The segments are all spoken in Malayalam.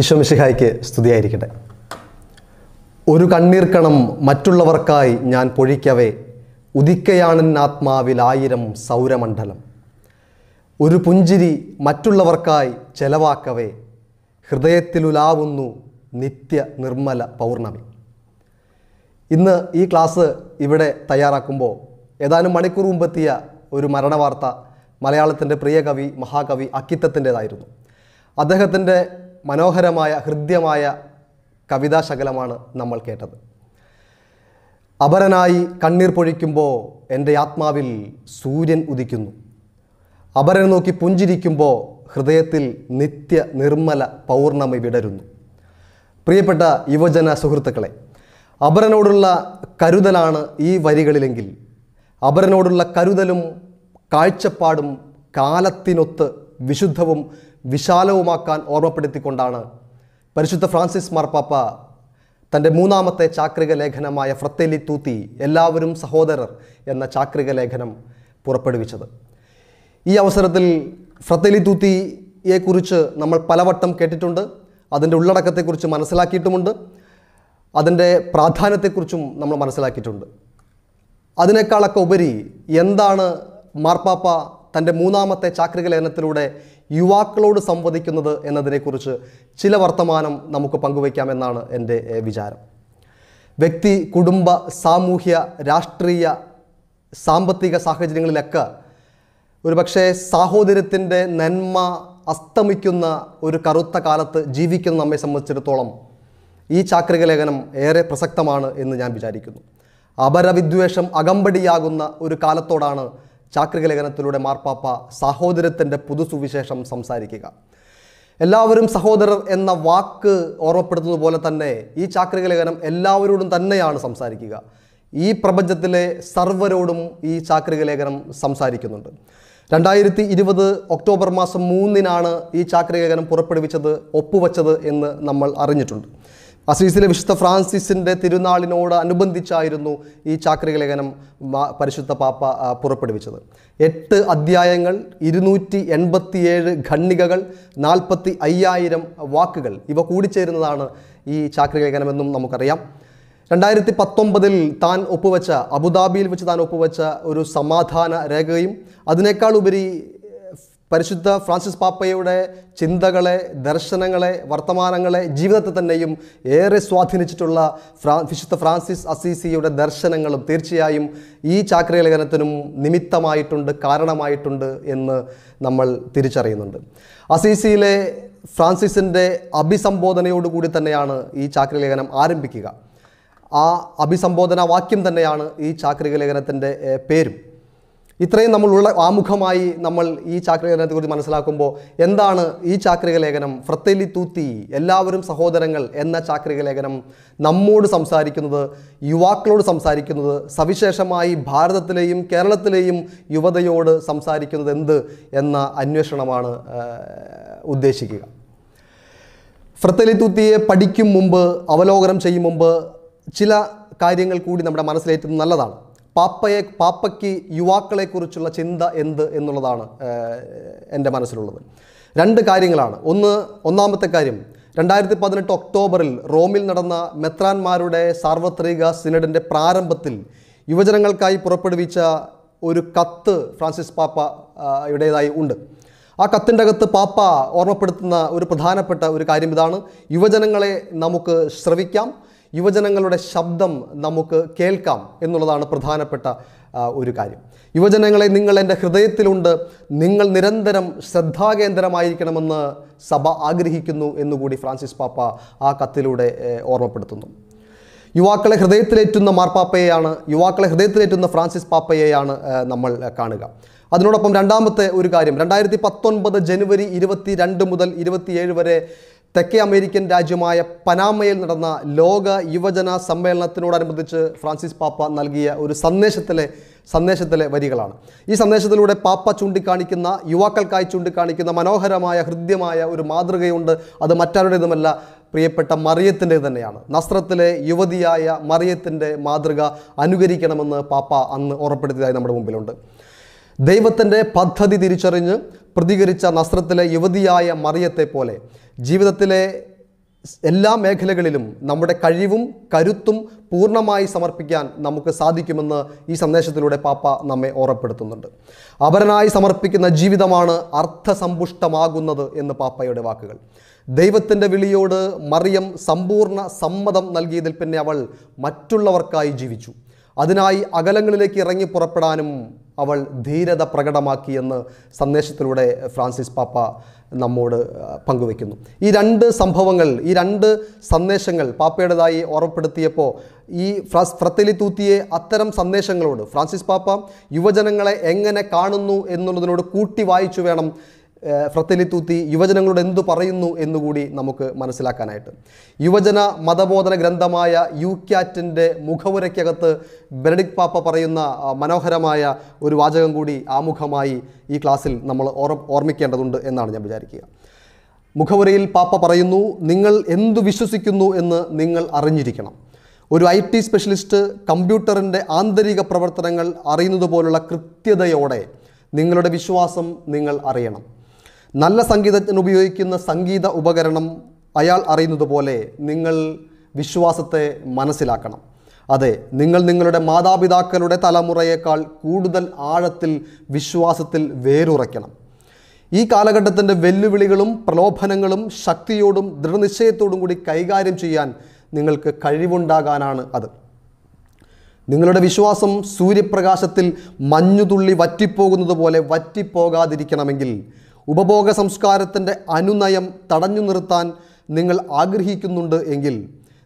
ഈശോമിശിഹായ്ക്ക് സ്തുതിയായിരിക്കട്ടെ. ഒരു കണ്ണീർക്കണം മറ്റുള്ളവർക്കായി ഞാൻ പൊഴിക്കവേ ഉദിക്കയാണെന്നാത്മാവിൽ ആയിരം സൗരമണ്ഡലം. ഒരു പുഞ്ചിരി മറ്റുള്ളവർക്കായി ചെലവാക്കവേ ഹൃദയത്തിലുലാവുന്നു നിത്യ നിർമ്മല പൗർണമി. ഇന്ന് ഈ ക്ലാസ് ഇവിടെ തയ്യാറാക്കുമ്പോൾ ഏതാനും മണിക്കൂർ മുമ്പെത്തിയ ഒരു മരണവാർത്ത മലയാളത്തിന്റെ പ്രിയ കവി മഹാകവി അക്കിത്തത്തിന്റെതായിരുന്നു. അദ്ദേഹത്തിന്റെ മനോഹരമായ ഹൃദ്യമായ കവിതാശകലമാണ് നമ്മൾ കേട്ടത്. അപരനായി കണ്ണീർ പൊഴിക്കുമ്പോൾ എന്റെ ആത്മാവിൽ സൂര്യൻ ഉദിക്കുന്നു. അപരനെ നോക്കി പുഞ്ചിരിക്കുമ്പോൾ ഹൃദയത്തിൽ നിത്യ നിർമ്മല പൗർണമി വിടരുന്നു. പ്രിയപ്പെട്ട യുവജന സുഹൃത്തുക്കളെ അപരനോടുള്ള കരുതലാണ് ഈ വരികളിലെങ്കിൽ അപരനോടുള്ള കരുതലും കാഴ്ചപ്പാടും കാലത്തിനൊത്ത് വിശുദ്ധവും വിശാലവുമാക്കാൻ ഓർമ്മപ്പെടുത്തിക്കൊണ്ടാണ് പരിശുദ്ധ ഫ്രാൻസിസ് മാർപ്പാപ്പ തന്റെ മൂന്നാമത്തെ ചാക്രിക ലേഖനമായ ഫ്രത്തേലി തൂത്തി എല്ലാവരും സഹോദരർ എന്ന ചാക്രിക ലേഖനം പുറപ്പെടുവിച്ചത്. ഈ അവസരത്തിൽ ഫ്രത്തേലി തൂത്തിയെക്കുറിച്ച് നമ്മൾ പലവട്ടം കേട്ടിട്ടുണ്ട്. അതിന്റെ ഉള്ളടക്കത്തെക്കുറിച്ച് മനസ്സിലാക്കിയിട്ടുമുണ്ട്. അതിന്റെ പ്രാധാന്യത്തെക്കുറിച്ചും നമ്മൾ മനസ്സിലാക്കിയിട്ടുണ്ട്. അതിനേക്കാളൊക്കെ ഉപരി എന്താണ് മാർപ്പാപ്പ തന്റെ മൂന്നാമത്തെ ചാക്രിക ലേഖനത്തിലൂടെ യുവാക്കളോട് സംവദിക്കുന്നത് എന്നതിനെക്കുറിച്ച് ചില വർത്തമാനം നമുക്ക് പങ്കുവയ്ക്കാമെന്നാണ് എന്റെ വിചാരം. വ്യക്തി കുടുംബ സാമൂഹ്യ രാഷ്ട്രീയ സാമ്പത്തിക സാഹചര്യങ്ങളിലൊക്കെ ഒരുപക്ഷെ സാഹോദര്യത്തിന്റെ നന്മ അസ്തമിക്കുന്ന ഒരു കറുത്ത കാലത്ത് ജീവിക്കുന്ന നമ്മെ സംബന്ധിച്ചിടത്തോളം ഈ ചാക്രിക ലേഖനം ഏറെ പ്രസക്തമാണ് എന്ന് ഞാൻ വിചാരിക്കുന്നു. അപരവിദ്വേഷം അകമ്പടിയാകുന്ന ഒരു കാലത്തോടാണ് ചാക്രിക ലേഖനത്തിലൂടെ മാർപ്പാപ്പ സഹോദരത്തിന്റെ പുതുസുവിശേഷം സംസാരിക്കുക. എല്ലാവരും സഹോദരർ എന്ന വാക്ക് ഓർമ്മപ്പെടുത്തുന്നത് പോലെ തന്നെ ഈ ചാക്രിക ലേഖനം എല്ലാവരോടും തന്നെയാണ് സംസാരിക്കുക. ഈ പ്രപഞ്ചത്തിലെ സർവരോടും ഈ ചാക്രിക ലേഖനം സംസാരിക്കുന്നുണ്ട്. രണ്ടായിരത്തി ഇരുപത് ഒക്ടോബർ മാസം മൂന്നിനാണ് ഈ ചാക്രിക ലേഖനം പുറപ്പെടുവിച്ചത് ഒപ്പുവച്ചത് എന്ന് നമ്മൾ അറിഞ്ഞിട്ടുണ്ട്. അസീസിലെ വിശുദ്ധ ഫ്രാൻസിസിന്റെ തിരുനാളിനോട് അനുബന്ധിച്ചായിരുന്നു ഈ ചാക്രിക ലേഖനം പരിശുദ്ധ പാപ്പ പുറപ്പെടുവിച്ചത്. എട്ട് അധ്യായങ്ങൾ ഇരുന്നൂറ്റി എൺപത്തിയേഴ് ഖണ്ണികകൾ നാൽപ്പത്തി അയ്യായിരം വാക്കുകൾ ഇവ കൂടിച്ചേരുന്നതാണ് ഈ ചാക്രിക ലേഖനമെന്നും നമുക്കറിയാം. രണ്ടായിരത്തി പത്തൊമ്പതിൽ താൻ ഒപ്പുവെച്ച അബുദാബിയിൽ വെച്ച് താൻ ഒപ്പുവെച്ച ഒരു സമാധാന രേഖയും അതിനേക്കാൾ ഉപരി പരിശുദ്ധ ഫ്രാൻസിസ് പാപ്പയുടെ ചിന്തകളെ ദർശനങ്ങളെ വർത്തമാനങ്ങളെ ജീവിതത്തെ തന്നെയും ഏറെ സ്വാധീനിച്ചിട്ടുള്ള ഫ്രാ വിശുദ്ധ ഫ്രാൻസിസ് അസീസിയുടെ ദർശനങ്ങളും തീർച്ചയായും ഈ ചാക്രിക ലേഖനത്തിനും നിമിത്തമായിട്ടുണ്ട് കാരണമായിട്ടുണ്ട് എന്ന് നമ്മൾ തിരിച്ചറിയുന്നുണ്ട്. അസീസിയിലെ ഫ്രാൻസിസിന്റെ അഭിസംബോധനയോടുകൂടി തന്നെയാണ് ഈ ചാക്രിക ലേഖനം ആരംഭിക്കുക. ആ അഭിസംബോധന വാക്യം തന്നെയാണ് ഈ ചാക്രിക ലേഖനത്തിന്റെ പേരും. ഇത്രയും നമ്മളുള്ള ആമുഖമായി നമ്മൾ ഈ ചാക്രിക ലേഖനത്തെക്കുറിച്ച് മനസ്സിലാക്കുമ്പോൾ എന്താണ് ഈ ചാക്രിക ലേഖനം ഫ്രത്തേലി തൂത്തി എല്ലാവരും സഹോദരങ്ങൾ എന്ന ചാക്രിക ലേഖനം നമ്മോട് സംസാരിക്കുന്നത് യുവാക്കളോട് സംസാരിക്കുന്നത് സവിശേഷമായി ഭാരതത്തിലെയും കേരളത്തിലെയും യുവതയോട് സംസാരിക്കുന്നത് എന്ത് എന്ന അന്വേഷണമാണ് ഉദ്ദേശിക്കുക. ഫ്രത്തേലി തൂത്തിയെ പഠിക്കും മുമ്പ് അവലോകനം ചെയ്യും മുമ്പ് ചില കാര്യങ്ങൾ കൂടി നമ്മുടെ മനസ്സിലേറ്റുന്നത് നല്ലതാണ്. പാപ്പയെ പാപ്പയ്ക്ക് യുവാക്കളെക്കുറിച്ചുള്ള ചിന്ത എന്ത് എന്നുള്ളതാണ് എന്റെ മനസ്സിലുള്ളത്. രണ്ട് കാര്യങ്ങളാണ്. ഒന്ന് ഒന്നാമത്തെ കാര്യം രണ്ടായിരത്തി പതിനെട്ട് ഒക്ടോബറിൽ റോമിൽ നടന്ന മെത്രാൻമാരുടെ സാർവത്രിക സിനഡിന്റെ പ്രാരംഭത്തിൽ യുവജനങ്ങൾക്കായി പുറപ്പെടുവിച്ച ഒരു കത്ത് ഫ്രാൻസിസ് പാപ്പ ഇവിടേതായി ഉണ്ട്. ആ കത്തിന്റെ അകത്ത് പാപ്പ ഓർമ്മപ്പെടുത്തുന്ന ഒരു പ്രധാനപ്പെട്ട ഒരു കാര്യം ഇതാണ്. യുവജനങ്ങളെ നമുക്ക് ശ്രവിക്കാം. യുവജനങ്ങളുടെ ശബ്ദം നമുക്ക് കേൾക്കാം എന്നുള്ളതാണ് പ്രധാനപ്പെട്ട ഒരു കാര്യം. യുവജനങ്ങളെ നിങ്ങൾ എന്റെ ഹൃദയത്തിലുണ്ട്. നിങ്ങൾ നിരന്തരം ശ്രദ്ധാകേന്ദ്രമായിരിക്കണമെന്ന് സഭ ആഗ്രഹിക്കുന്നു എന്നുകൂടി ഫ്രാൻസിസ് പാപ്പ ആ കത്തിലൂടെ ഓർമ്മപ്പെടുത്തുന്നു. യുവാക്കളെ ഹൃദയത്തിലേറ്റുന്ന മാർപ്പാപ്പയെയാണ് യുവാക്കളെ ഹൃദയത്തിലേറ്റുന്ന ഫ്രാൻസിസ് പാപ്പയെയാണ് നമ്മൾ കാണുക. അതിനോടൊപ്പം രണ്ടാമത്തെ ഒരു കാര്യം രണ്ടായിരത്തി പത്തൊൻപത് ജനുവരി ഇരുപത്തി രണ്ട് മുതൽ ഇരുപത്തിയേഴ് വരെ തെക്കേ അമേരിക്കൻ രാജ്യമായ പനാമയിൽ നടന്ന ലോക യുവജന സമ്മേളനത്തിനോടനുബന്ധിച്ച് ഫ്രാൻസിസ് പാപ്പ നൽകിയ ഒരു സന്ദേശത്തിലെ സന്ദേശത്തിലെ വരികളാണ്. ഈ സന്ദേശത്തിലൂടെ പാപ്പ ചൂണ്ടിക്കാണിക്കുന്ന യുവാക്കൾക്കായി ചൂണ്ടിക്കാണിക്കുന്ന മനോഹരമായ ഹൃദ്യമായ ഒരു മാതൃകയുണ്ട്. അത് മറ്റാരുടേതുമല്ല പ്രിയപ്പെട്ട മറിയത്തിന്റെ തന്നെയാണ്. നസ്ത്രത്തിലെ യുവതിയായ മറിയത്തിന്റെ മാതൃക അനുകരിക്കണമെന്ന് പാപ്പ അന്ന് ഉറപ്പെടുത്തിയതായി നമ്മുടെ മുമ്പിലുണ്ട്. ദൈവത്തിന്റെ പദ്ധതി തിരിച്ചറിഞ്ഞ് പ്രതികരിച്ച നസ്രത്തിലെ യുവതിയായ മറിയത്തെ പോലെ ജീവിതത്തിലെ എല്ലാ മേഖലകളിലും നമ്മുടെ കഴിവും കരുത്തും പൂർണമായി സമർപ്പിക്കാൻ നമുക്ക് സാധിക്കുമെന്ന് ഈ സന്ദേശത്തിലൂടെ പാപ്പ നമ്മെ ഓർമ്മപ്പെടുത്തുന്നുണ്ട്. അപരനായി സമർപ്പിക്കുന്ന ജീവിതമാണ് അർത്ഥസമ്പുഷ്ടമാകുന്നത് എന്ന് പാപ്പയുടെ വാക്കുകൾ. ദൈവത്തിന്റെ വിളിയോട് മറിയം സമ്പൂർണ സമ്മതം നൽകിയതിൽ പിന്നെ അവൾ മറ്റുള്ളവർക്കായി ജീവിച്ചു. അതിനായി അകലങ്ങളിലേക്ക് ഇറങ്ങി പുറപ്പെടാനും അവൾ ധീരത പ്രകടമാക്കിയെന്ന് സന്ദേശത്തിലൂടെ ഫ്രാൻസിസ് പാപ്പ നമ്മോട് പങ്കുവെക്കുന്നു. ഈ രണ്ട് സംഭവങ്ങൾ ഈ രണ്ട് സന്ദേശങ്ങൾ പാപ്പയുടേതായി ഓർമ്മപ്പെടുത്തിയപ്പോൾ ഈ ഫ്രസ് ഫ്രത്തലി തൂത്തിയെ അത്തരം സന്ദേശങ്ങളോട് ഫ്രാൻസിസ് പാപ്പ യുവജനങ്ങളെ എങ്ങനെ കാണുന്നു എന്നുള്ളതിനോട് കൂട്ടി വായിച്ചു വേണം ഏഹ് ഫ്രത്തലി തൂത്തി യുവജനങ്ങളോട് എന്തു പറയുന്നു എന്നുകൂടി നമുക്ക് മനസ്സിലാക്കാനായിട്ട്. യുവജന മതബോധന ഗ്രന്ഥമായ യു ക്യാറ്റിന്റെ മുഖവുരയ്ക്കകത്ത് ബെനഡിക് പാപ്പ പറയുന്ന മനോഹരമായ ഒരു വാചകം കൂടി ആമുഖമായി ഈ ക്ലാസ്സിൽ നമ്മൾ ഓർ ഓർമ്മിക്കേണ്ടതുണ്ട് എന്നാണ് ഞാൻ വിചാരിക്കുക. മുഖവുരയിൽ പാപ്പ പറയുന്നു നിങ്ങൾ എന്തു വിശ്വസിക്കുന്നു എന്ന് നിങ്ങൾ അറിഞ്ഞിരിക്കണം. ഒരു ഐ ടി സ്പെഷ്യലിസ്റ്റ് കമ്പ്യൂട്ടറിന്റെ ആന്തരിക പ്രവർത്തനങ്ങൾ അറിയുന്നത് പോലുള്ള കൃത്യതയോടെ നിങ്ങളുടെ വിശ്വാസം നിങ്ങൾ അറിയണം. നല്ല സംഗീതജ്ഞൻ ഉപയോഗിക്കുന്ന സംഗീത ഉപകരണം അയാൾ അറിയുന്നത് പോലെ നിങ്ങൾ വിശ്വാസത്തെ മനസ്സിലാക്കണം. അതെ നിങ്ങൾ നിങ്ങളുടെ മാതാപിതാക്കളുടെ തലമുറയേക്കാൾ കൂടുതൽ ആഴത്തിൽ വിശ്വാസത്തിൽ വേരുറയ്ക്കണം. ഈ കാലഘട്ടത്തിന്റെ വെല്ലുവിളികളും പ്രലോഭനങ്ങളും ശക്തിയോടും ദൃഢനിശ്ചയത്തോടും കൂടി കൈകാര്യം ചെയ്യാൻ നിങ്ങൾക്ക് കഴിവുണ്ടാകാനാണ് അത്. നിങ്ങളുടെ വിശ്വാസം സൂര്യപ്രകാശത്തിൽ മഞ്ഞുതുള്ളി വറ്റിപ്പോകുന്നത് പോലെ വറ്റിപ്പോകാതിരിക്കണമെങ്കിൽ ഉപഭോഗ സംസ്കാരത്തിന്റെ അനുനയം തടഞ്ഞു നിർത്താൻ നിങ്ങൾ ആഗ്രഹിക്കുന്നുണ്ട് എങ്കിൽ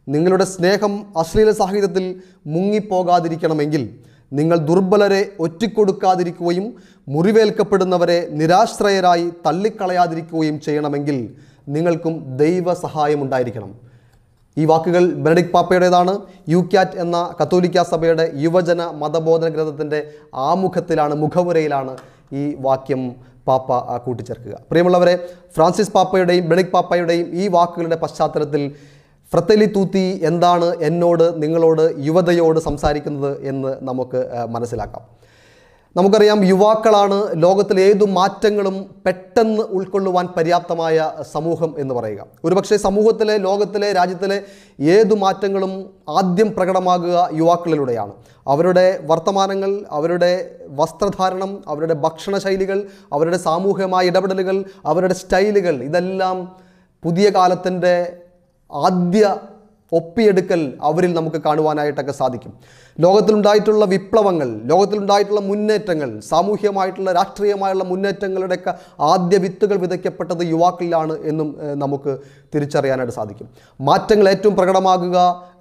നിങ്ങളുടെ സ്നേഹം അശ്ലീല സാഹിത്യത്തിൽ മുങ്ങിപ്പോകാതിരിക്കണമെങ്കിൽ നിങ്ങൾ ദുർബലരെ ഒറ്റിക്കൊടുക്കാതിരിക്കുകയും മുറിവേൽക്കപ്പെടുന്നവരെ നിരാശ്രയരായി തള്ളിക്കളയാതിരിക്കുകയും ചെയ്യണമെങ്കിൽ നിങ്ങൾക്കും ദൈവ സഹായമുണ്ടായിരിക്കണം ഈ വാക്കുകൾ ബെനഡിക് പാപ്പയുടേതാണ്. യു ക്യാറ്റ് എന്ന കത്തോലിക്ക സഭയുടെ യുവജന മതബോധന ഗ്രന്ഥത്തിന്റെ ആമുഖത്തിലാണ് മുഖവുരയിലാണ് ഈ വാക്യം പാപ്പ കൂട്ടിച്ചേർക്കുക. പ്രിയമുള്ളവരെ ഫ്രാൻസിസ് പാപ്പയുടെയും ബെണിക് പാപ്പയുടെയും ഈ വാക്കുകളുടെ പശ്ചാത്തലത്തിൽ ഫ്രത്തലി തൂത്തി എന്താണ് എന്നോട് നിങ്ങളോട് യുവതയോട് സംസാരിക്കുന്നത് എന്ന് നമുക്ക് മനസ്സിലാക്കാം. നമുക്കറിയാം യുവാക്കളാണ് ലോകത്തിലെ ഏതു മാറ്റങ്ങളും പെട്ടെന്ന് ഉൾക്കൊള്ളുവാൻ പര്യാപ്തമായ സമൂഹം എന്ന് പറയുക. ഒരുപക്ഷെ സമൂഹത്തിലെ ലോകത്തിലെ രാജ്യത്തിലെ ഏതു മാറ്റങ്ങളും ആദ്യം പ്രകടമാകുക യുവാക്കളിലൂടെയാണ്. അവരുടെ വർത്തമാനങ്ങൾ അവരുടെ വസ്ത്രധാരണം അവരുടെ ഭക്ഷണശൈലികൾ അവരുടെ സാമൂഹികമായ ഇടപെടലുകൾ അവരുടെ സ്റ്റൈലുകൾ ഇതെല്ലാം പുതിയ കാലത്തിന്റെ ആദ്യ ഒപ്പിയെടുക്കൽ അവരിൽ നമുക്ക് കാണുവാനായിട്ടൊക്കെ സാധിക്കും. ലോകത്തിലുണ്ടായിട്ടുള്ള വിപ്ലവങ്ങൾ ലോകത്തിലുണ്ടായിട്ടുള്ള മുന്നേറ്റങ്ങൾ സാമൂഹ്യമായിട്ടുള്ള രാഷ്ട്രീയമായുള്ള മുന്നേറ്റങ്ങളുടെയൊക്കെ ആദ്യ വിത്തുകൾ വിതയ്ക്കപ്പെട്ടത് യുവാക്കളിലാണ് എന്നും നമുക്ക് തിരിച്ചറിയാനായിട്ട് സാധിക്കും. മാറ്റങ്ങൾ ഏറ്റവും പ്രകടമാകുക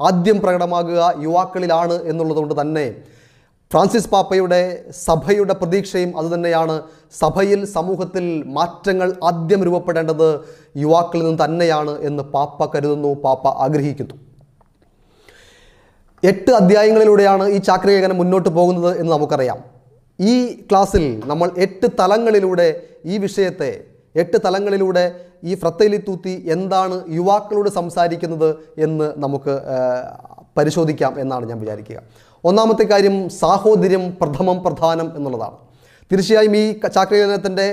ആദ്യം പ്രകടമാകുക യുവാക്കളിലാണ് എന്നുള്ളതുകൊണ്ട് തന്നെ ഫ്രാൻസിസ് പാപ്പയുടെ സഭയുടെ പ്രതീക്ഷയും അതുതന്നെയാണ് സഭയിൽ സമൂഹത്തിൽ മാറ്റങ്ങൾ ആദ്യം രൂപപ്പെടേണ്ടത് യുവാക്കളിൽ നിന്ന് തന്നെയാണ് എന്ന് പാപ്പ കരുതുന്നു പാപ്പ ആഗ്രഹിക്കുന്നു. എട്ട് അധ്യായങ്ങളിലൂടെയാണ് ഈ ചാക്രികേഖനം മുന്നോട്ട് പോകുന്നത് എന്ന് നമുക്കറിയാം. ഈ ക്ലാസ്സിൽ നമ്മൾ എട്ട് തലങ്ങളിലൂടെ ഈ വിഷയത്തെ എട്ട് തലങ്ങളിലൂടെ ഈ ഫ്രത്തയിലി തൂത്തി എന്താണ് യുവാക്കളോട് സംസാരിക്കുന്നത് എന്ന് നമുക്ക് പരിശോധിക്കാം എന്നാണ് ഞാൻ വിചാരിക്കുക. ഒന്നാമത്തെ കാര്യം സാഹോദര്യം പ്രഥമം പ്രധാനം എന്നുള്ളതാണ്. തീർച്ചയായും ഈ ചാക്രികേഖനത്തിന്റെ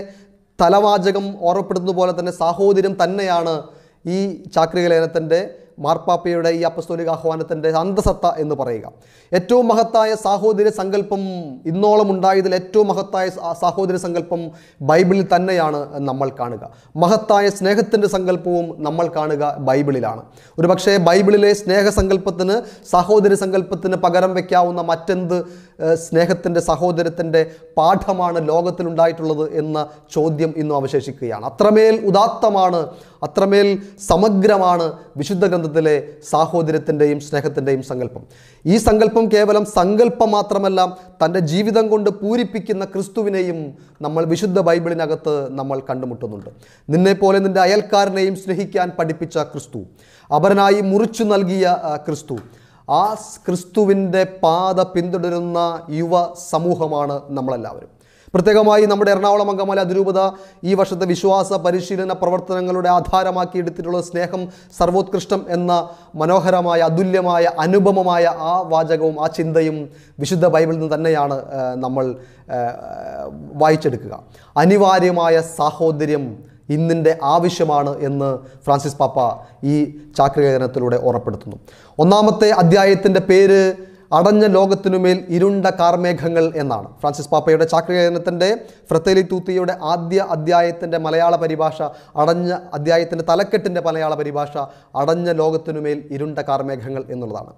തലവാചകം ഓർമ്മപ്പെടുന്നത് പോലെ തന്നെ സാഹോദര്യം തന്നെയാണ് ഈ ചാക്രികലേനത്തിന്റെ മാർപ്പാപ്പയുടെ ഈ അപ്പസ്തോലിക ആഹ്വാനത്തിന്റെ അന്തസത്ത എന്ന് പറയുക. ഏറ്റവും മഹത്തായ സാഹോദര്യ സങ്കല്പം ഇന്നോളം ഉണ്ടായതിൽ ഏറ്റവും മഹത്തായ സാഹോദര്യ സങ്കല്പം ബൈബിളിൽ തന്നെയാണ് നമ്മൾ കാണുക. മഹത്തായ സ്നേഹത്തിന്റെ സങ്കല്പവും നമ്മൾ കാണുക ബൈബിളിലാണ്. ഒരുപക്ഷേ ബൈബിളിലെ സ്നേഹ സ്നേഹസങ്കല്പത്തിന് സാഹോദര്യ സങ്കല്പത്തിന് പകരം വയ്ക്കാവുന്ന മറ്റെന്ത് സ്നേഹത്തിന്റെ സഹോദരത്തിന്റെ പാഠമാണ് ലോകത്തിലുണ്ടായിട്ടുള്ളത് എന്ന ചോദ്യം ഇന്നും അവശേഷിക്കുകയാണ്. അത്രമേൽ ഉദാത്തമാണ് അത്രമേൽ സമഗ്രമാണ് വിശുദ്ധ ഗ്രന്ഥത്തിലെ സാഹോദര്യത്തിന്റെയും സ്നേഹത്തിന്റെയും സങ്കല്പം. ഈ സങ്കല്പം കേവലം സങ്കല്പം മാത്രമല്ല തന്റെ ജീവിതം കൊണ്ട് പൂരിപ്പിക്കുന്ന ക്രിസ്തുവിനെയും നമ്മൾ വിശുദ്ധ ബൈബിളിനകത്ത് നമ്മൾ കണ്ടുമുട്ടുന്നുണ്ട്. നിന്നെപ്പോലെ നിന്റെ അയൽക്കാരനെയും സ്നേഹിക്കാൻ പഠിപ്പിച്ച ക്രിസ്തു അപരനായി മുറിച്ചു നൽകിയ ക്രിസ്തു ആ ക്രിസ്തുവിന്റെ പാത പിന്തുടരുന്ന യുവ സമൂഹമാണ് നമ്മളെല്ലാവരും. പ്രത്യേകമായി നമ്മുടെ എറണാകുളം അങ്കമാല അതിരൂപത ഈ വർഷത്തെ വിശ്വാസ പരിശീലന പ്രവർത്തനങ്ങളുടെ ആധാരമാക്കി എടുത്തിട്ടുള്ള സ്നേഹം സർവോത്കൃഷ്ടം എന്ന മനോഹരമായ അതുല്യമായ അനുപമമായ ആ വാചകവും ആ ചിന്തയും വിശുദ്ധ ബൈബിളിൽ നിന്ന് തന്നെയാണ് നമ്മൾ വായിച്ചെടുക്കുക. അനിവാര്യമായ സാഹോദര്യം ഇന്നിന്റെ ആവശ്യമാണ് എന്ന് ഫ്രാൻസിസ് പാപ്പ ഈ ചാക്രികേതനത്തിലൂടെ ഓർമ്മപ്പെടുത്തുന്നു ഒന്നാമത്തെ അധ്യായത്തിന്റെ പേര് അടഞ്ഞ ലോകത്തിനുമേൽ ഇരുണ്ട കാർമേഘങ്ങൾ എന്നാണ്. ഫ്രാൻസിസ് പാപ്പയുടെ ചാക്രികേതനത്തിന്റെ ഫ്രത്തേലി തൂത്തിയുടെ ആദ്യ അധ്യായത്തിന്റെ മലയാള പരിഭാഷ അടഞ്ഞ അധ്യായത്തിന്റെ തലക്കെട്ടിന്റെ മലയാള പരിഭാഷ അടഞ്ഞ ലോകത്തിനുമേൽ ഇരുണ്ട കാർമേഘങ്ങൾ എന്നുള്ളതാണ്.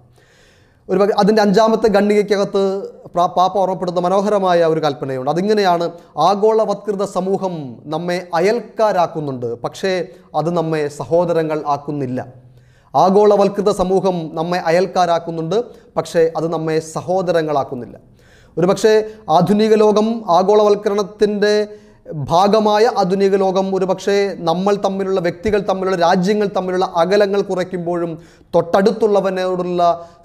ഒരു അതിന്റെ അഞ്ചാമത്തെ ഖണ്ഡികയ്ക്കകത്ത് പാപ്പ ഓർമ്മപ്പെടുന്ന മനോഹരമായ ഒരു കൽപ്പനയുണ്ട്. അതിങ്ങനെയാണ് ആഗോളവത്കൃത സമൂഹം നമ്മെ അയൽക്കാരാക്കുന്നുണ്ട്. പക്ഷേ അത് നമ്മെ സഹോദരങ്ങൾ ആക്കുന്നില്ല. ആഗോളവൽകൃത സമൂഹം നമ്മെ അയൽക്കാരാക്കുന്നുണ്ട്. പക്ഷേ അത് നമ്മെ സഹോദരങ്ങളാക്കുന്നില്ല. ഒരു പക്ഷേ ആധുനിക ലോകം ആഗോളവൽക്കരണത്തിന്റെ ഭാഗമായ ആധുനിക ലോകം ഒരു പക്ഷേ നമ്മൾ തമ്മിലുള്ള വ്യക്തികൾ തമ്മിലുള്ള രാജ്യങ്ങൾ തമ്മിലുള്ള അകലങ്ങൾ കുറയ്ക്കുമ്പോഴും തൊട്ടടുത്തുള്ളവനോടുള്ള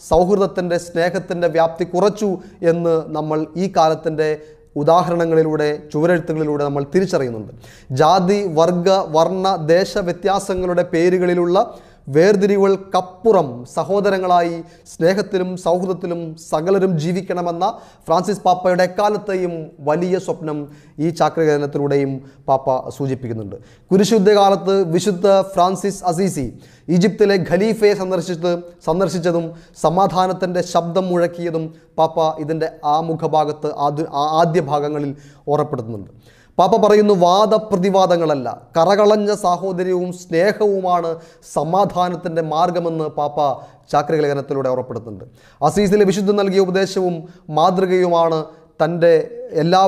സൗഹൃദത്തിന്റെ സ്നേഹത്തിന്റെ വ്യാപ്തി കുറച്ചു എന്ന് നമ്മൾ ഈ കാലത്തിന്റെ ഉദാഹരണങ്ങളിലൂടെ ചുവരെഴുത്തുകളിലൂടെ നമ്മൾ തിരിച്ചറിയുന്നുണ്ട്. ജാതി വർഗ വർണ ദേശ വ്യത്യാസങ്ങളുടെ പേരുകളിലുള്ള വേർതിരിവുകൾക്കപ്പുറം സഹോദരങ്ങളായി സ്നേഹത്തിലും സൗഹൃദത്തിലും സകലരും ജീവിക്കണമെന്ന ഫ്രാൻസിസ് പാപ്പയുടെ എക്കാലത്തെയും വലിയ സ്വപ്നം ഈ ചാക്രകേതനത്തിലൂടെയും പാപ്പ സൂചിപ്പിക്കുന്നുണ്ട്. കുരിശുദ്ധകാലത്ത് വിശുദ്ധ ഫ്രാൻസിസ് അസീസി ഈജിപ്തിലെ ഖലീഫയെ സന്ദർശിച്ചത് സന്ദർശിച്ചതും സമാധാനത്തിന്റെ ശബ്ദം മുഴക്കിയതും പാപ്പ ഇതിന്റെ ആമുഖഭാഗത്ത് ആദ്യ ആദ്യ ഭാഗങ്ങളിൽ ഓർമ്മപ്പെടുത്തുന്നുണ്ട്. പാപ്പ പറയുന്നു വാദപ്രതിവാദങ്ങളല്ല. കറകളഞ്ഞ സാഹോദര്യവും സ്നേഹവുമാണ് സമാധാനത്തിന്റെ മാർഗമെന്ന് പാപ്പ ചാക്രികലേഖനത്തിലൂടെ ഉറപ്പെടുത്തുന്നുണ്ട്. അസീസിലെ വിശുദ്ധ നൽകിയ ഉപദേശവും മാതൃകയുമാണ് തന്റെ എല്ലാ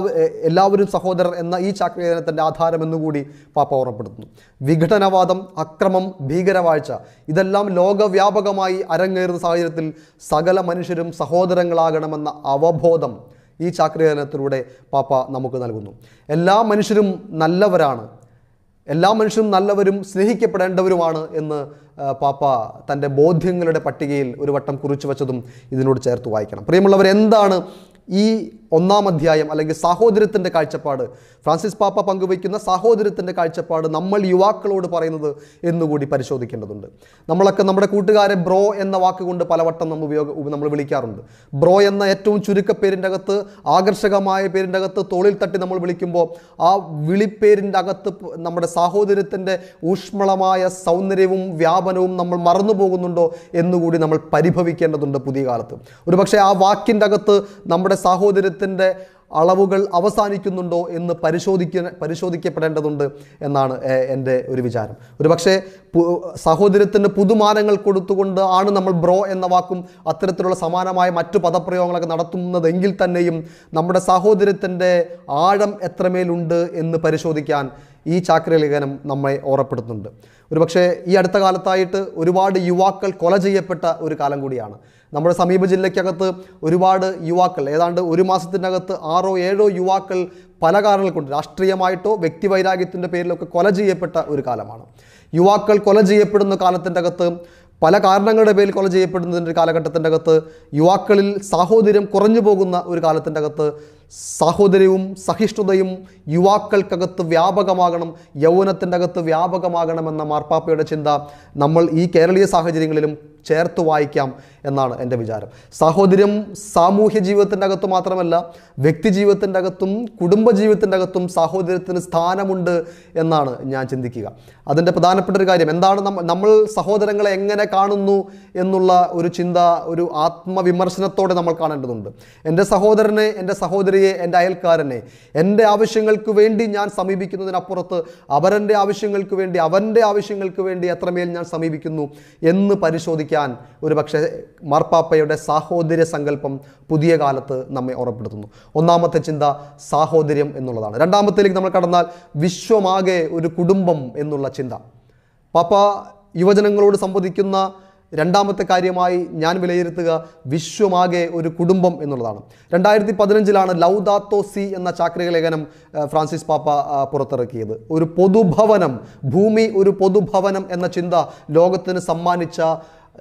എല്ലാവരും സഹോദരർ എന്ന ഈ ചാക്രികേതനത്തിന്റെ ആധാരമെന്നുകൂടി പാപ്പ ഓർമ്മപ്പെടുത്തുന്നു വിഘടനവാദം അക്രമം ഭീകരവാഴ്ച ഇതെല്ലാം ലോകവ്യാപകമായി അരങ്ങേറുന്ന സാഹചര്യത്തിൽ സകല മനുഷ്യരും സഹോദരങ്ങളാകണമെന്ന അവബോധം ഈ ചാക്രികേതനത്തിലൂടെ പാപ്പ നമുക്ക് നൽകുന്നു. എല്ലാ മനുഷ്യരും നല്ലവരാണ്. എല്ലാ മനുഷ്യരും നല്ലവരും സ്നേഹിക്കപ്പെടേണ്ടവരുമാണ് എന്ന് പാപ്പ തന്റെ ബോധ്യങ്ങളുടെ പട്ടികയിൽ ഒരു വട്ടം കുറിച്ചു വച്ചതും ഇതിനോട് ചേർത്ത് വായിക്കണം. പ്രിയമുള്ളവർ എന്താണ് ഈ ഒന്നാം അധ്യായം അല്ലെങ്കിൽ സാഹോദര്യത്തിന്റെ കാഴ്ചപ്പാട്. ഫ്രാൻസിസ് പാപ്പ പങ്കുവയ്ക്കുന്ന സാഹോദര്യത്തിന്റെ കാഴ്ചപ്പാട് നമ്മൾ യുവാക്കളോട് പറയുന്നത് എന്നുകൂടി പരിശോധിക്കേണ്ടതുണ്ട്. നമ്മളൊക്കെ നമ്മുടെ കൂട്ടുകാരെ ബ്രോ എന്ന വാക്കുകൊണ്ട് പലവട്ടം നമ്മൾ ഉപയോഗ നമ്മൾ വിളിക്കാറുണ്ട്. ബ്രോ എന്ന ഏറ്റവും ചുരുക്കപ്പേരിന്റെ അകത്ത് ആകർഷകമായ പേരിന്റെ അകത്ത് തോളിൽ തട്ടി നമ്മൾ വിളിക്കുമ്പോൾ ആ വിളിപ്പേരിന്റെ അകത്ത് നമ്മുടെ സാഹോദര്യത്തിന്റെ ഊഷ്മളമായ സൗന്ദര്യവും വ്യാപനവും നമ്മൾ മറന്നു പോകുന്നുണ്ടോ എന്നുകൂടി നമ്മൾ പരിഭവിക്കേണ്ടതുണ്ട് പുതിയ കാലത്ത്. ഒരുപക്ഷെ ആ വാക്കിന്റെ അകത്ത് നമ്മുടെ സാഹോദര്യത്തിന്റെ അളവുകൾ അവസാനിക്കുന്നുണ്ടോ എന്ന് പരിശോധിക്ക പരിശോധിക്കപ്പെടേണ്ടതുണ്ട് എന്നാണ് എന്റെ ഒരു വിചാരം. ഒരു പക്ഷേ സഹോദരത്തിന് പുതുമാനങ്ങൾ കൊടുത്തുകൊണ്ട് ആണ് നമ്മൾ ബ്രോ എന്ന വാക്കും അത്തരത്തിലുള്ള സമാനമായ മറ്റു പദപ്രയോഗങ്ങളൊക്കെ നടത്തുന്നതെങ്കിൽ തന്നെയും നമ്മുടെ സഹോദരത്തിന്റെ ആഴം എത്രമേലുണ്ട് എന്ന് പരിശോധിക്കാൻ ഈ ചാക്രലേഖനം നമ്മെ ഓർമ്മപ്പെടുത്തുന്നുണ്ട്. ഒരുപക്ഷെ ഈ അടുത്ത കാലത്തായിട്ട് ഒരുപാട് യുവാക്കൾ കൊല ചെയ്യപ്പെട്ട ഒരു കാലം കൂടിയാണ്. നമ്മുടെ സമീപ ജില്ലയ്ക്കകത്ത് ഒരുപാട് യുവാക്കൾ ഏതാണ്ട് ഒരു മാസത്തിനകത്ത് ആറോ ഏഴോ യുവാക്കൾ പല കാരണങ്ങൾ കൊണ്ട് രാഷ്ട്രീയമായിട്ടോ വ്യക്തിവൈരാഗ്യത്തിന്റെ പേരിലൊക്കെ കൊല ചെയ്യപ്പെട്ട ഒരു കാലമാണ്. യുവാക്കൾ കൊല ചെയ്യപ്പെടുന്ന കാലത്തിന്റെ അകത്ത് പല കാരണങ്ങളുടെ പേരിൽ കൊല ചെയ്യപ്പെടുന്നതിന്റെ കാലഘട്ടത്തിന്റെ അകത്ത് യുവാക്കളിൽ സാഹോദര്യം കുറഞ്ഞു പോകുന്ന ഒരു കാലത്തിന്റെ അകത്ത് സാഹോദര്യവും സഹിഷ്ണുതയും യുവാക്കൾക്കകത്ത് വ്യാപകമാകണം യൗവനത്തിന്റെ അകത്ത് വ്യാപകമാകണമെന്ന മാർപ്പാപ്പയുടെ ചിന്ത നമ്മൾ ഈ കേരളീയ സാഹചര്യങ്ങളിലും ചേർത്ത് വായിക്കാം എന്നാണ് എന്റെ വിചാരം. സാഹോദര്യം സാമൂഹ്യ ജീവിതത്തിന്റെ അകത്ത് മാത്രമല്ല വ്യക്തി ജീവിതത്തിന്റെ അകത്തും കുടുംബ ജീവിതത്തിന്റെ അകത്തും സാഹോദര്യത്തിന് സ്ഥാനമുണ്ട് എന്നാണ് ഞാൻ ചിന്തിക്കുക. അതിന്റെ പ്രധാനപ്പെട്ട ഒരു കാര്യം എന്താണ് നമ്മൾ സഹോദരങ്ങളെ എങ്ങനെ കാണുന്നു എന്നുള്ള ഒരു ചിന്ത ഒരു ആത്മവിമർശനത്തോടെ നമ്മൾ കാണേണ്ടതുണ്ട്. എന്റെ സഹോദരനെ എന്റെ സഹോദരിയെ എന്റെ അയൽക്കാരനെ എന്റെ ആവശ്യങ്ങൾക്ക് വേണ്ടി ഞാൻ സമീപിക്കുന്നതിനപ്പുറത്ത് അവരന്റെ ആവശ്യങ്ങൾക്ക് വേണ്ടി അവന്റെ ആവശ്യങ്ങൾക്ക് വേണ്ടി എത്രമേൽ ഞാൻ സമീപിക്കുന്നു എന്ന് പരിശോധിക്കാൻ ഒരു പക്ഷേ മാർപ്പാപ്പയുടെ സാഹോദര്യ സങ്കല്പം പുതിയ കാലത്ത് നമ്മെ ഉറപ്പെടുത്തുന്നു ഒന്നാമത്തെ ചിന്ത സാഹോദര്യം എന്നുള്ളതാണ്. രണ്ടാമത്തേലേക്ക് നമ്മൾ കടന്നാൽ വിശ്വമാകെ ഒരു കുടുംബം എന്നുള്ള ചിന്ത. പാപ്പ യുവജനങ്ങളോട് സംവദിക്കുന്ന രണ്ടാമത്തെ കാര്യമായി ഞാൻ വിലയിരുത്തുക വിശ്വമാകെ ഒരു കുടുംബം എന്നുള്ളതാണ്. രണ്ടായിരത്തി പതിനഞ്ചിലാണ് ലൗദാത്തോ സി എന്ന ചാക്രിക ലേഖനം ഫ്രാൻസിസ് പാപ്പ പുറത്തിറക്കിയത്. ഒരു പൊതുഭവനം ഭൂമി ഒരു പൊതുഭവനം എന്ന ചിന്ത ലോകത്തിന് സമ്മാനിച്ച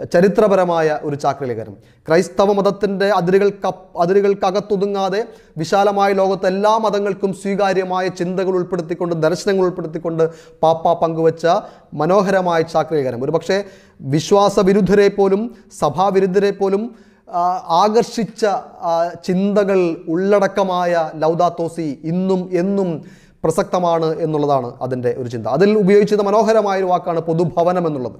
ചരിത്രപരമായ ഒരു ചാക്രലേഖനം ക്രൈസ്തവ മതത്തിന്റെ അതിരുകൾ അതിരുകൾക്കകത്തൊതുങ്ങാതെ വിശാലമായ ലോകത്ത് എല്ലാ മതങ്ങൾക്കും സ്വീകാര്യമായ ചിന്തകൾ ഉൾപ്പെടുത്തിക്കൊണ്ട് ദർശനങ്ങൾ ഉൾപ്പെടുത്തിക്കൊണ്ട് പാപ്പ പങ്കുവച്ച മനോഹരമായ ചാക്രലേഖനം ഒരുപക്ഷെ വിശ്വാസവിരുദ്ധരെ പോലും സഭാവിരുദ്ധരെ പോലും ആകർഷിച്ച ചിന്തകൾ ഉള്ളടക്കമായ ലൗദാത്തോസി ഇന്നും എന്നും പ്രസക്തമാണ് എന്നുള്ളതാണ് അതിന്റെ ഒരു ചിന്ത. അതിൽ ഉപയോഗിച്ചത് മനോഹരമായ ഒരു വാക്കാണ് പൊതുഭവനം എന്നുള്ളത്.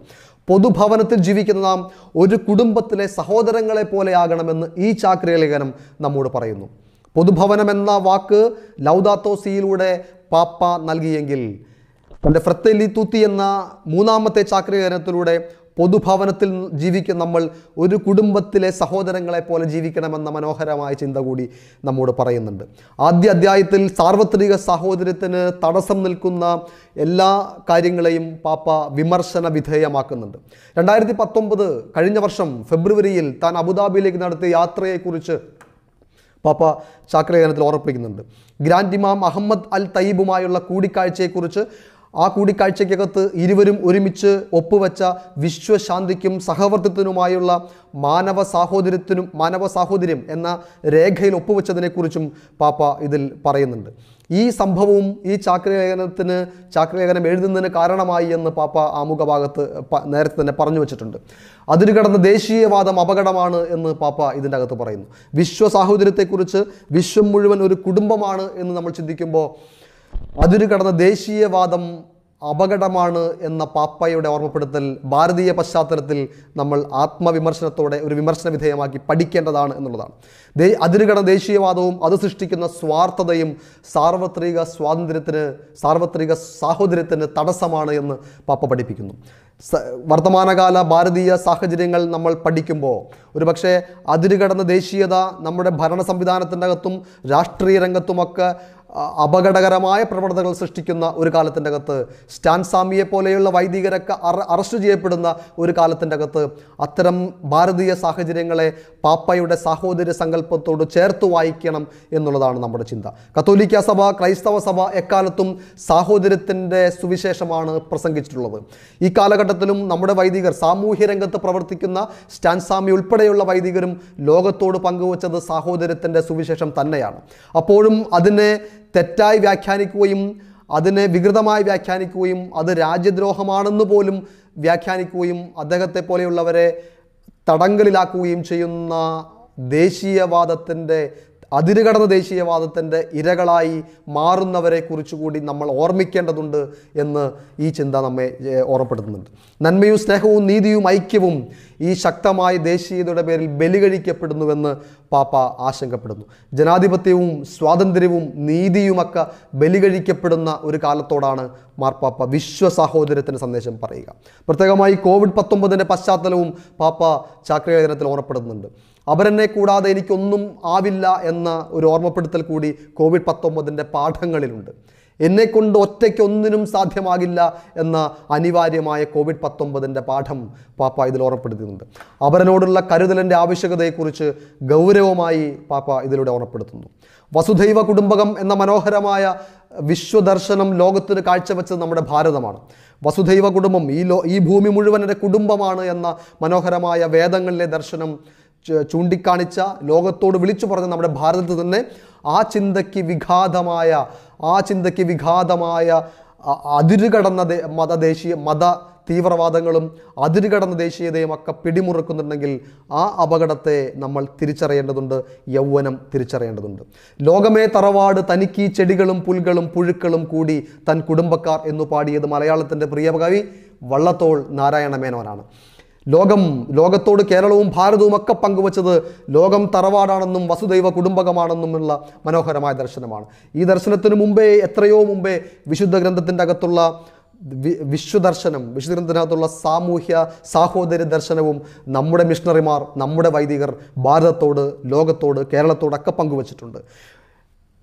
പൊതുഭവനത്തിൽ ജീവിക്കുന്ന നാം ഒരു കുടുംബത്തിലെ സഹോദരങ്ങളെ പോലെയാകണമെന്ന് ഈ ചാക്രിക ലേഖനം നമ്മോട് പറയുന്നു. പൊതുഭവനം എന്ന വാക്ക് ലൗദാത്തോസിയിലൂടെ പാപ്പ നൽകിയെങ്കിൽ തന്റെ ഫ്രത്തെല്ലി തൂത്തി എന്ന മൂന്നാമത്തെ ചാക്രികരണത്തിലൂടെ പൊതുഭവനത്തിൽ ജീവിക്കുന്ന നമ്മൾ ഒരു കുടുംബത്തിലെ സഹോദരങ്ങളെ പോലെ ജീവിക്കണമെന്ന മനോഹരമായ ചിന്ത കൂടി നമ്മോട് പറയുന്നുണ്ട്. ആദ്യ അധ്യായത്തിൽ സാർവത്രിക സാഹോദര്യത്തിന് തടസ്സം നിൽക്കുന്ന എല്ലാ കാര്യങ്ങളെയും പാപ്പ വിമർശന വിധേയമാക്കുന്നുണ്ട്. രണ്ടായിരത്തി പത്തൊമ്പത് കഴിഞ്ഞ വർഷം ഫെബ്രുവരിയിൽ താൻ അബുദാബിയിലേക്ക് നടത്തിയ യാത്രയെക്കുറിച്ച് പാപ്പ ചാക്രലേഖനത്തിൽ ഓർപ്പിക്കുന്നുണ്ട് ഗ്രാൻഡ് ഇമാം അഹമ്മദ് അൽ തയ്യബുമായുള്ള കൂടിക്കാഴ്ചയെക്കുറിച്ച് ആ കൂടിക്കാഴ്ചയ്ക്കകത്ത് ഇരുവരും ഒരുമിച്ച് ഒപ്പുവെച്ച വിശ്വശാന്തിക്കും സഹവർത്തിത്വനുമായുള്ള മാനവ സാഹോദര്യത്തിനും മാനവ സാഹോദര്യം എന്ന രേഖയിൽ ഒപ്പുവെച്ചതിനെക്കുറിച്ചും പാപ്പ ഇതിൽ പറയുന്നുണ്ട്. ഈ സംഭവവും ഈ ചാക്രലേഖനത്തിന് ചാക്രലേഖനം എഴുതുന്നതിന് കാരണമായി എന്ന് പാപ്പ ആമുഖഭാഗത്ത് ഭാഗത്ത് നേരത്തെ തന്നെ പറഞ്ഞു വെച്ചിട്ടുണ്ട്. അതിന് കടന്ന ദേശീയവാദം അപകടമാണ് എന്ന് പാപ്പ ഇതിന്റെ അകത്ത് പറയുന്നു. വിശ്വ സാഹോദര്യത്തെക്കുറിച്ച് വിശ്വം മുഴുവൻ ഒരു കുടുംബമാണ് എന്ന് നമ്മൾ ചിന്തിക്കുമ്പോൾ അതിന് കടന്ന ദേശീയവാദം അപകടമാണ് എന്ന പാപ്പയുടെ ഓർമ്മപ്പെടുത്തൽ ഭാരതീയ പശ്ചാത്തലത്തിൽ നമ്മൾ ആത്മവിമർശനത്തോടെ ഒരു വിമർശന വിധേയമാക്കി പഠിക്കേണ്ടതാണ് എന്നുള്ളതാണ്. കടന്ന ദേശീയവാദവും അത് സൃഷ്ടിക്കുന്ന സ്വാർത്ഥതയും സാർവത്രിക സ്വാതന്ത്ര്യത്തിന് സാർവത്രിക സാഹോദര്യത്തിന് തടസ്സമാണ് എന്ന് പാപ്പ പഠിപ്പിക്കുന്നു. വർത്തമാനകാല ഭാരതീയ സാഹചര്യങ്ങൾ നമ്മൾ പഠിക്കുമ്പോൾ ഒരുപക്ഷെ അതിരുകടന്ന ദേശീയത നമ്മുടെ ഭരണ സംവിധാനത്തിന്റെ അകത്തും രാഷ്ട്രീയ രംഗത്തുമൊക്കെ അപകടകരമായ പ്രവണതകൾ സൃഷ്ടിക്കുന്ന ഒരു കാലത്തിന്റെ അകത്ത് സ്റ്റാൻ സാമിയെ പോലെയുള്ള വൈദികരൊക്കെ അറസ്റ്റ് ചെയ്യപ്പെടുന്ന ഒരു കാലത്തിന്റെ അകത്ത് അത്തരം ഭാരതീയ സാഹചര്യങ്ങളെ പാപ്പയുടെ സാഹോദര്യ സങ്കല്പത്തോട് ചേർത്ത് വായിക്കണം എന്നുള്ളതാണ് നമ്മുടെ ചിന്ത. കത്തോലിക്ക സഭ ക്രൈസ്തവ സഭ എക്കാലത്തും സാഹോദര്യത്തിന്റെ സുവിശേഷമാണ് പ്രസംഗിച്ചിട്ടുള്ളത്. ഈ കാലഘട്ടത്തിലും നമ്മുടെ വൈദികർ സാമൂഹ്യ രംഗത്ത് പ്രവർത്തിക്കുന്ന സ്റ്റാൻസാമി ഉൾപ്പെടെയുള്ള വൈദികരും ലോകത്തോട് പങ്കുവച്ചത് സാഹോദര്യത്തിന്റെ സുവിശേഷം തന്നെയാണ്. അപ്പോഴും അതിനെ തെറ്റായി വ്യാഖ്യാനിക്കുകയും അതിനെ വികൃതമായി വ്യാഖ്യാനിക്കുകയും അത് രാജ്യദ്രോഹമാണെന്ന് പോലും വ്യാഖ്യാനിക്കുകയും അദ്ദേഹത്തെ പോലെയുള്ളവരെ തടങ്കലിലാക്കുകയും ചെയ്യുന്ന ദേശീയവാദത്തിന്റെ അതിരുകടന്ന ദേശീയവാദത്തിന്റെ ഇരകളായി മാറുന്നവരെ കുറിച്ചുകൂടി നമ്മൾ ഓർമ്മിക്കേണ്ടതുണ്ട് എന്ന് ഈ ചിന്ത നമ്മെ ഓർമ്മപ്പെടുത്തുന്നുണ്ട്. നന്മയും സ്നേഹവും നീതിയും ഐക്യവും ഈ ശക്തമായ ദേശീയതയുടെ പേരിൽ ബലികഴിക്കപ്പെടുന്നുവെന്ന് പാപ്പ ആശങ്കപ്പെടുന്നു. ജനാധിപത്യവും സ്വാതന്ത്ര്യവും നീതിയുമൊക്കെ ബലികഴിക്കപ്പെടുന്ന ഒരു കാലത്തോടാണ് മാർപ്പാപ്പ വിശ്വ സാഹോദര്യത്തിന്റെ സന്ദേശം പറയുക. പ്രത്യേകമായി കോവിഡ് പത്തൊമ്പതിന്റെ പശ്ചാത്തലവും പാപ്പ ചാക്രലേഖനത്തിൽ ഓർമ്മപ്പെടുന്നുണ്ട്. അവരെന്നെ കൂടാതെ എനിക്കൊന്നും ആവില്ല എന്ന ഒരു ഓർമ്മപ്പെടുത്തൽ കൂടി കോവിഡ് പത്തൊമ്പതിന്റെ പാഠങ്ങളിലുണ്ട്. എന്നെക്കൊണ്ട് ഒറ്റയ്ക്ക് ഒന്നിനും സാധ്യമാകില്ല എന്ന അനിവാര്യമായ കോവിഡ് പത്തൊമ്പതിന്റെ പാഠം പാപ്പ ഇതിൽ ഓർമ്മപ്പെടുത്തുന്നുണ്ട്. അവരനോടുള്ള കരുതലിന്റെ ആവശ്യകതയെക്കുറിച്ച് ഗൗരവമായി പാപ്പ ഇതിലൂടെ ഓർമ്മപ്പെടുത്തുന്നു. വസുധൈവ കുടുംബകം എന്ന മനോഹരമായ വിശ്വദർശനം ലോകത്തിന് കാഴ്ചവെച്ചത് നമ്മുടെ ഭാരതമാണ്. വസുധൈവ കുടുംബം ഈ ലോ ഈ ഭൂമി മുഴുവൻ എന്റെ കുടുംബമാണ് എന്ന മനോഹരമായ വേദങ്ങളിലെ ദർശനം ചൂണ്ടിക്കാണിച്ച ലോകത്തോട് വിളിച്ചു പറഞ്ഞ നമ്മുടെ ഭാരതത്തിൽ തന്നെ ആ ചിന്തയ്ക്ക് വിഘാതമായ ആ ചിന്തയ്ക്ക് വിഘാതമായ അതിരുകടന്ന മതദേശീയ മത തീവ്രവാദങ്ങളും അതിരുകടന്ന ദേശീയതയും ഒക്കെ പിടിമുറുക്കുന്നുണ്ടെങ്കിൽ ആ അപകടത്തെ നമ്മൾ തിരിച്ചറിയേണ്ടതുണ്ട് യൗവനം തിരിച്ചറിയേണ്ടതുണ്ട്. ലോകമേ തറവാട് തനിക്ക് ചെടികളും പുൽകളും പുഴുക്കളും കൂടി തൻ കുടുംബക്കാർ എന്നു പാടിയത് മലയാളത്തിന്റെ പ്രിയ കവി വള്ളത്തോൾ നാരായണ മേനോനാണ് ലോകം ലോകത്തോട് കേരളവും ഭാരതവും ഒക്കെ പങ്കുവച്ചത് ലോകം തറവാടാണെന്നും വസുദൈവ കുടുംബകമാണെന്നുമുള്ള മനോഹരമായ ദർശനമാണ്. ഈ ദർശനത്തിന് മുമ്പേ എത്രയോ മുമ്പേ വിശുദ്ധ ഗ്രന്ഥത്തിന്റെ അകത്തുള്ള വിശ്വദർശനം വിശുദ്ധഗ്രന്ഥത്തിനകത്തുള്ള സാമൂഹ്യ സാഹോദര്യ ദർശനവും നമ്മുടെ മിഷണറിമാർ നമ്മുടെ വൈദികർ ഭാരതത്തോട് ലോകത്തോട് കേരളത്തോടൊക്കെ പങ്കുവച്ചിട്ടുണ്ട്.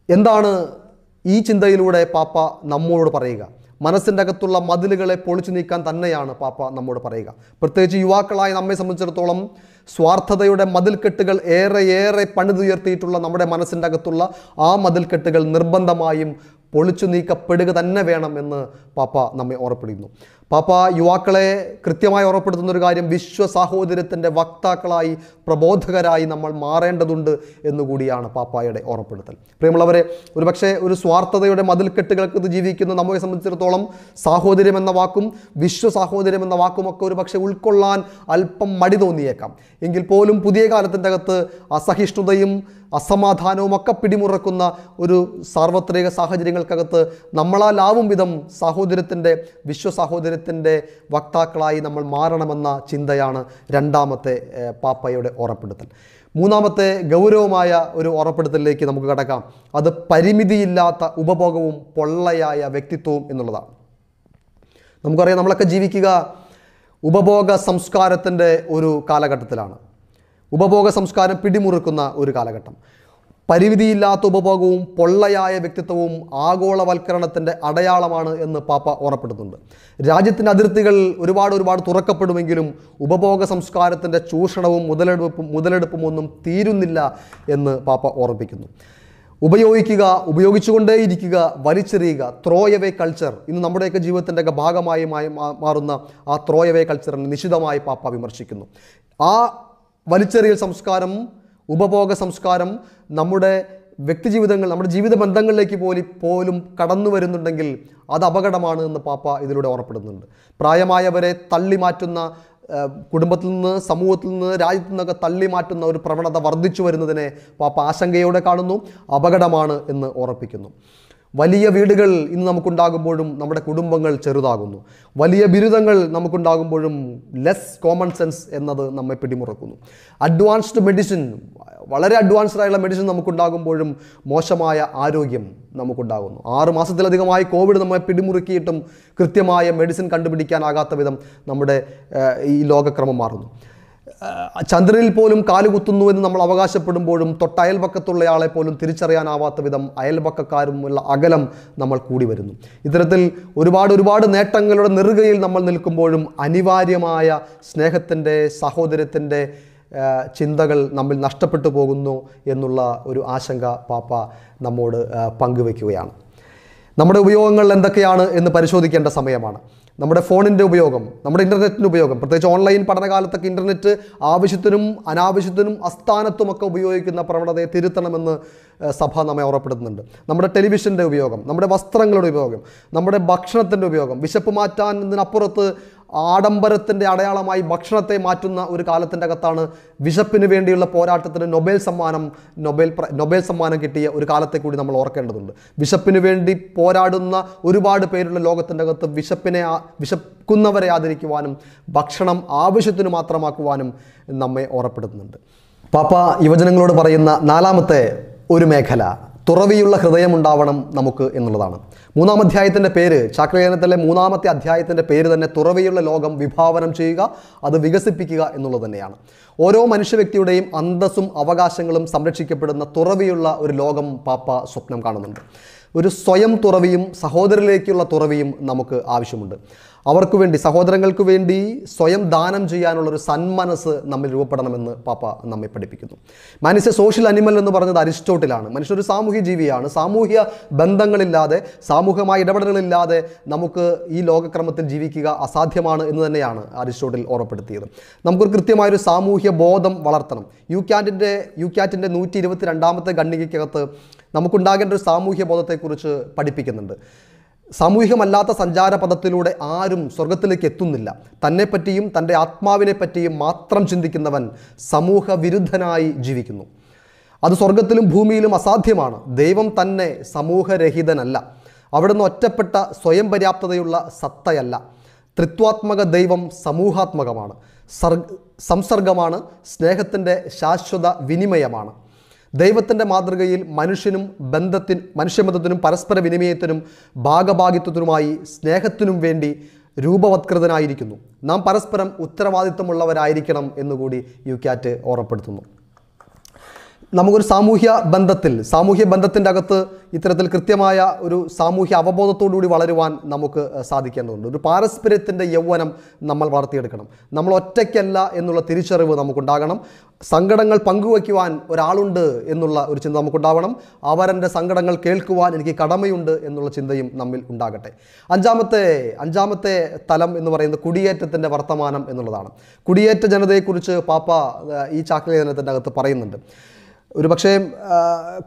എന്താണ് ഈ ചിന്തയിലൂടെ പാപ്പ നമ്മോട് പറയുക? മനസ്സിന്റെ അകത്തുള്ള മതിലുകളെ പൊളിച്ചു നീക്കാൻ തന്നെയാണ് പാപ്പ നമ്മോട് പറയുക. പ്രത്യേകിച്ച് യുവാക്കളായ നമ്മെ സംബന്ധിച്ചിടത്തോളം സ്വാർത്ഥതയുടെ മതിൽക്കെട്ടുകൾ ഏറെ ഏറെ പണിതുയർത്തിയിട്ടുള്ള നമ്മുടെ മനസ്സിന്റെ അകത്തുള്ള ആ മതിൽക്കെട്ടുകൾ നിർബന്ധമായും പൊളിച്ചു നീക്കപ്പെടുക തന്നെ വേണം എന്ന് പാപ്പ നമ്മെ ഓർമ്മപ്പെടുന്നു പാപ്പ യുവാക്കളെ കൃത്യമായി ഓർമ്മപ്പെടുത്തുന്ന ഒരു കാര്യം വിശ്വ സാഹോദര്യത്തിന്റെ വക്താക്കളായി പ്രബോധകരായി നമ്മൾ മാറേണ്ടതുണ്ട് എന്നുകൂടിയാണ് പാപ്പായുടെ ഓർമ്മപ്പെടുത്തൽ. പ്രിയമുള്ളവരെ ഒരുപക്ഷെ ഒരു സ്വാർത്ഥതയുടെ മതിൽക്കെട്ടുകൾക്ക് ജീവിക്കുന്ന നമ്മെ സംബന്ധിച്ചിടത്തോളം സാഹോദര്യം എന്ന വാക്കും വിശ്വ സാഹോദര്യം എന്ന വാക്കുമൊക്കെ ഒരു പക്ഷേ ഉൾക്കൊള്ളാൻ അല്പം മടി തോന്നിയേക്കാം. എങ്കിൽ പോലും പുതിയ കാലത്തിന്റെ അകത്ത് അസഹിഷ്ണുതയും അസമാധാനവും ഒക്കെ പിടിമുറക്കുന്ന ഒരു സാർവത്രിക സാഹചര്യങ്ങൾക്കകത്ത് നമ്മളാലാവും വിധം സാഹോദര്യത്തിന്റെ വിശ്വസാഹോദര്യത്തിന്റെ വക്താക്കളായി നമ്മൾ മാറണമെന്ന ചിന്തയാണ് രണ്ടാമത്തെ പാപ്പയുടെ ഉറപ്പെടുത്തൽ. മൂന്നാമത്തെ ഗൗരവമായ ഒരു ഉറപ്പെടുത്തലിലേക്ക് നമുക്ക് കടക്കാം. അത് പരിമിതിയില്ലാത്ത ഉപഭോഗവും പൊള്ളയായ വ്യക്തിത്വവും എന്നുള്ളതാണ്. നമുക്കറിയാം നമ്മളൊക്കെ ജീവിക്കുക ഉപഭോഗ സംസ്കാരത്തിന്റെ ഒരു കാലഘട്ടത്തിലാണ്. ഉപഭോഗ സംസ്കാരം പിടിമുറുക്കുന്ന ഒരു കാലഘട്ടം. പരിമിതിയില്ലാത്ത ഉപഭോഗവും പൊള്ളയായ വ്യക്തിത്വവും ആഗോളവൽക്കരണത്തിന്റെ അടയാളമാണ് എന്ന് പാപ്പ ഓർമ്മപ്പെടുത്തുന്നുണ്ട് രാജ്യത്തിന്റെ അതിർത്തികൾ ഒരുപാട് ഒരുപാട് തുറക്കപ്പെടുമെങ്കിലും ഉപഭോഗ സംസ്കാരത്തിന്റെ ചൂഷണവും മുതലെടുപ്പും മുതലെടുപ്പും ഒന്നും തീരുന്നില്ല എന്ന് പാപ്പ ഓർമ്മിപ്പിക്കുന്നു. ഉപയോഗിക്കുക ഉപയോഗിച്ചുകൊണ്ടേയിരിക്കുക വലിച്ചെറിയുക ത്രോയവേ കൾച്ചർ. ഇന്ന് നമ്മുടെയൊക്കെ ജീവിതത്തിന്റെയൊക്കെ ഭാഗമായി മായി മാറുന്ന ആ ത്രോയവേ കൾച്ചറിനെ നിശിതമായി പാപ്പ വിമർശിക്കുന്നു. ആ വലിച്ചെറിയൽ സംസ്കാരം ഉപഭോഗ സംസ്കാരം നമ്മുടെ വ്യക്തിജീവിതങ്ങൾ നമ്മുടെ ജീവിത ബന്ധങ്ങളിലേക്ക് പോലി പോലും കടന്നു വരുന്നുണ്ടെങ്കിൽ അത് അപകടമാണ് എന്ന് പാപ്പ ഇതിലൂടെ ഓർപ്പെടുന്നുണ്ട് പ്രായമായവരെ തള്ളി മാറ്റുന്ന കുടുംബത്തിൽ നിന്ന് സമൂഹത്തിൽ നിന്ന് രാജ്യത്തു നിന്നൊക്കെ തള്ളി മാറ്റുന്ന ഒരു പ്രവണത വർദ്ധിച്ചു വരുന്നതിനെ പാപ്പ ആശങ്കയോടെ കാണുന്നു അപകടമാണ് എന്ന് ഓർപ്പിക്കുന്നു വലിയ വീടുകൾ ഇന്ന് നമുക്കുണ്ടാകുമ്പോഴും നമ്മുടെ കുടുംബങ്ങൾ ചെറുതാകുന്നു. വലിയ ബിരുദങ്ങൾ നമുക്കുണ്ടാകുമ്പോഴും ലെസ് കോമൺ സെൻസ് എന്നത് നമ്മെ പിടിമുറക്കുന്നു. അഡ്വാൻസ്ഡ് മെഡിസിൻ വളരെ അഡ്വാൻസ്ഡ് ആയുള്ള മെഡിസിൻ നമുക്കുണ്ടാകുമ്പോഴും മോശമായ ആരോഗ്യം നമുക്കുണ്ടാകുന്നു. ആറ് മാസത്തിലധികമായി കോവിഡ് നമ്മെ പിടിമുറുക്കിയിട്ടും കൃത്യമായ മെഡിസിൻ കണ്ടുപിടിക്കാനാകാത്ത വിധം നമ്മുടെ ഈ ലോകക്രമം മാറുന്നു. ചന്ദ്രനിൽ പോലും കാലുകുത്തുന്നു എന്ന് നമ്മൾ അവകാശപ്പെടുമ്പോഴും തൊട്ട് അയൽപക്കത്തുള്ളയാളെ പോലും തിരിച്ചറിയാനാവാത്ത വിധം അയൽപക്കക്കാരുമുള്ള അകലം നമ്മൾ കൂടി വരുന്നു. ഇത്തരത്തിൽ ഒരുപാട് ഒരുപാട് നേട്ടങ്ങളുടെ നെറുകയിൽ നമ്മൾ നിൽക്കുമ്പോഴും അനിവാര്യമായ സ്നേഹത്തിന്റെ സഹോദരത്തിന്റെ ചിന്തകൾ നമ്മൾ നഷ്ടപ്പെട്ടു പോകുന്നു എന്നുള്ള ഒരു ആശങ്ക പാപ്പ നമ്മോട് പങ്കുവെക്കുകയാണ്. നമ്മുടെ ഉപയോഗങ്ങൾ എന്തൊക്കെയാണ് എന്ന് പരിശോധിക്കേണ്ട സമയമാണ്. നമ്മുടെ ഫോണിന്റെ ഉപയോഗം നമ്മുടെ ഇന്റർനെറ്റിന്റെ ഉപയോഗം പ്രത്യേകിച്ച് ഓൺലൈൻ പഠനകാലത്തൊക്കെ ഇന്റർനെറ്റ് ആവശ്യത്തിനും അനാവശ്യത്തിനും അസ്ഥാനത്തുമൊക്കെ ഉപയോഗിക്കുന്ന പ്രവണതയെ തിരുത്തണമെന്ന് സഭ നമ്മെ ഓർമ്മപ്പെടുത്തുന്നുണ്ട്. നമ്മുടെ ടെലിവിഷന്റെ ഉപയോഗം നമ്മുടെ വസ്ത്രങ്ങളുടെ ഉപയോഗം നമ്മുടെ ഭക്ഷണത്തിന്റെ ഉപയോഗം വിശപ്പ് മാറ്റാൻ ഇതിനപ്പുറത്ത് ആഡംബരത്തിന്റെ അടയാളമായി ഭക്ഷണത്തെ മാറ്റുന്ന ഒരു കാലത്തിന്റെ അകത്താണ് വിശപ്പിന് വേണ്ടിയുള്ള പോരാട്ടത്തിന് നൊബേൽ സമ്മാനം നൊബേൽ നൊബേൽ സമ്മാനം കിട്ടിയ ഒരു കാലത്തെ കൂടി നമ്മൾ ഓർക്കേണ്ടതുണ്ട്. വിശപ്പിന് വേണ്ടി പോരാടുന്ന ഒരുപാട് പേരുള്ള ലോകത്തിന്റെ അകത്ത് വിശപ്പിനെ വിശക്കുന്നവരെ ആദരിക്കുവാനും ഭക്ഷണം ആവശ്യത്തിന് മാത്രമാക്കുവാനും നമ്മെ ഓർപ്പെടുത്തുന്നുണ്ട്. പാപ്പ യുവജനങ്ങളോട് പറയുന്ന നാലാമത്തെ ഒരു മേഖല തുറവിയുള്ള ഹൃദയമുണ്ടാവണം നമുക്ക് എന്നുള്ളതാണ്. മൂന്നാം അധ്യായത്തിന്റെ പേര് ചാക്രയാനത്തിലെ മൂന്നാമത്തെ അധ്യായത്തിന്റെ പേര് തന്നെ തുറവിയുള്ള ലോകം വിഭാവനം ചെയ്യുക അത് വികസിപ്പിക്കുക എന്നുള്ളത് തന്നെയാണ്. ഓരോ മനുഷ്യ വ്യക്തിയുടെയും അന്തസ്സും അവകാശങ്ങളും സംരക്ഷിക്കപ്പെടുന്ന തുറവിയുള്ള ഒരു ലോകം പാപ്പ സ്വപ്നം കാണുന്നുണ്ട്. ഒരു സ്വയം തുറവിയും സഹോദരിലേക്കുള്ള തുറവിയും നമുക്ക് ആവശ്യമുണ്ട്. അവർക്ക് വേണ്ടി സഹോദരങ്ങൾക്ക് വേണ്ടി സ്വയം ദാനം ചെയ്യാനുള്ളൊരു സന്മനസ് നമ്മിൽ രൂപപ്പെടണമെന്ന് പാപ്പ നമ്മെ പഠിപ്പിക്കുന്നു. മനുഷ്യ സോഷ്യൽ അനിമൽ എന്ന് പറഞ്ഞത് അരിസ്റ്റോട്ടിലാണ്. മനുഷ്യർ ഒരു സാമൂഹ്യ ജീവിയാണ്. സാമൂഹ്യ ബന്ധങ്ങളില്ലാതെ സാമൂഹികമായ ഇടപെടലുകളില്ലാതെ നമുക്ക് ഈ ലോകക്രമത്തിൽ ജീവിക്കുക അസാധ്യമാണ് എന്ന് തന്നെയാണ് അരിസ്റ്റോട്ടിൽ ഓർമ്മപ്പെടുത്തിയത്. നമുക്കൊരു കൃത്യമായൊരു സാമൂഹ്യ ബോധം വളർത്തണം. യു ക്യാറ്റിന്റെ യു ക്യാറ്റിന്റെ നൂറ്റി ഇരുപത്തി രണ്ടാമത്തെ ഖണ്ഡികയ്ക്കകത്ത് നമുക്കുണ്ടാകേണ്ട ഒരു സാമൂഹ്യ ബോധത്തെക്കുറിച്ച് പഠിപ്പിക്കുന്നുണ്ട്. സാമൂഹികമല്ലാത്ത സഞ്ചാര പദത്തിലൂടെ ആരും സ്വർഗത്തിലേക്ക് എത്തുന്നില്ല. തന്നെപ്പറ്റിയും തന്റെ ആത്മാവിനെ പറ്റിയും മാത്രം ചിന്തിക്കുന്നവൻ സമൂഹ വിരുദ്ധനായി ജീവിക്കുന്നു. അത് സ്വർഗത്തിലും ഭൂമിയിലും അസാധ്യമാണ്. ദൈവം തന്നെ സമൂഹരഹിതനല്ല. അവിടുന്ന് ഒറ്റപ്പെട്ട സ്വയം പര്യാപ്തതയുള്ള സത്തയല്ല. ത്രിത്വാത്മക ദൈവം സമൂഹാത്മകമാണ്. സർ സംസർഗമാണ് സ്നേഹത്തിന്റെ ശാശ്വത വിനിമയമാണ്. ദൈവത്തിന്റെ മാതൃകയിൽ മനുഷ്യനും ബന്ധത്തിന് മനുഷ്യബന്ധത്തിനും പരസ്പര വിനിമയത്തിനും ഭാഗഭാഗിത്വത്തിനുമായി സ്നേഹത്തിനും വേണ്ടി രൂപവത്കൃതനായിരിക്കുന്നു. നാം പരസ്പരം ഉത്തരവാദിത്വമുള്ളവരായിരിക്കണം എന്നുകൂടി യു ക്യാറ്റ് ഓർമ്മപ്പെടുത്തുന്നു. നമുക്കൊരു സാമൂഹ്യ ബന്ധത്തിൽ സാമൂഹ്യ ബന്ധത്തിന്റെ അകത്ത് ഇത്തരത്തിൽ കൃത്യമായ ഒരു സാമൂഹ്യ അവബോധത്തോടുകൂടി വളരുവാൻ നമുക്ക് സാധിക്കേണ്ടതുണ്ട്. ഒരു പാരസ്പര്യത്തിന്റെ യൗവനം നമ്മൾ വളർത്തിയെടുക്കണം. നമ്മൾ ഒറ്റയ്ക്കല്ല എന്നുള്ള തിരിച്ചറിവ് നമുക്കുണ്ടാകണം. സങ്കടങ്ങൾ പങ്കുവയ്ക്കുവാൻ ഒരാളുണ്ട് എന്നുള്ള ഒരു ചിന്ത നമുക്കുണ്ടാവണം. അവരെന്റെ സങ്കടങ്ങൾ കേൾക്കുവാൻ എനിക്ക് കടമയുണ്ട് എന്നുള്ള ചിന്തയും നമ്മിൽ ഉണ്ടാകട്ടെ. അഞ്ചാമത്തെ അഞ്ചാമത്തെ തലം എന്ന് പറയുന്നത് കുടിയേറ്റത്തിന്റെ വർത്തമാനം എന്നുള്ളതാണ്. കുടിയേറ്റ ജനതയെക്കുറിച്ച് പാപ്പ ഈ ചാക്ലേഖനത്തിന്റെ അകത്ത് പറയുന്നുണ്ട്. ഒരു പക്ഷേ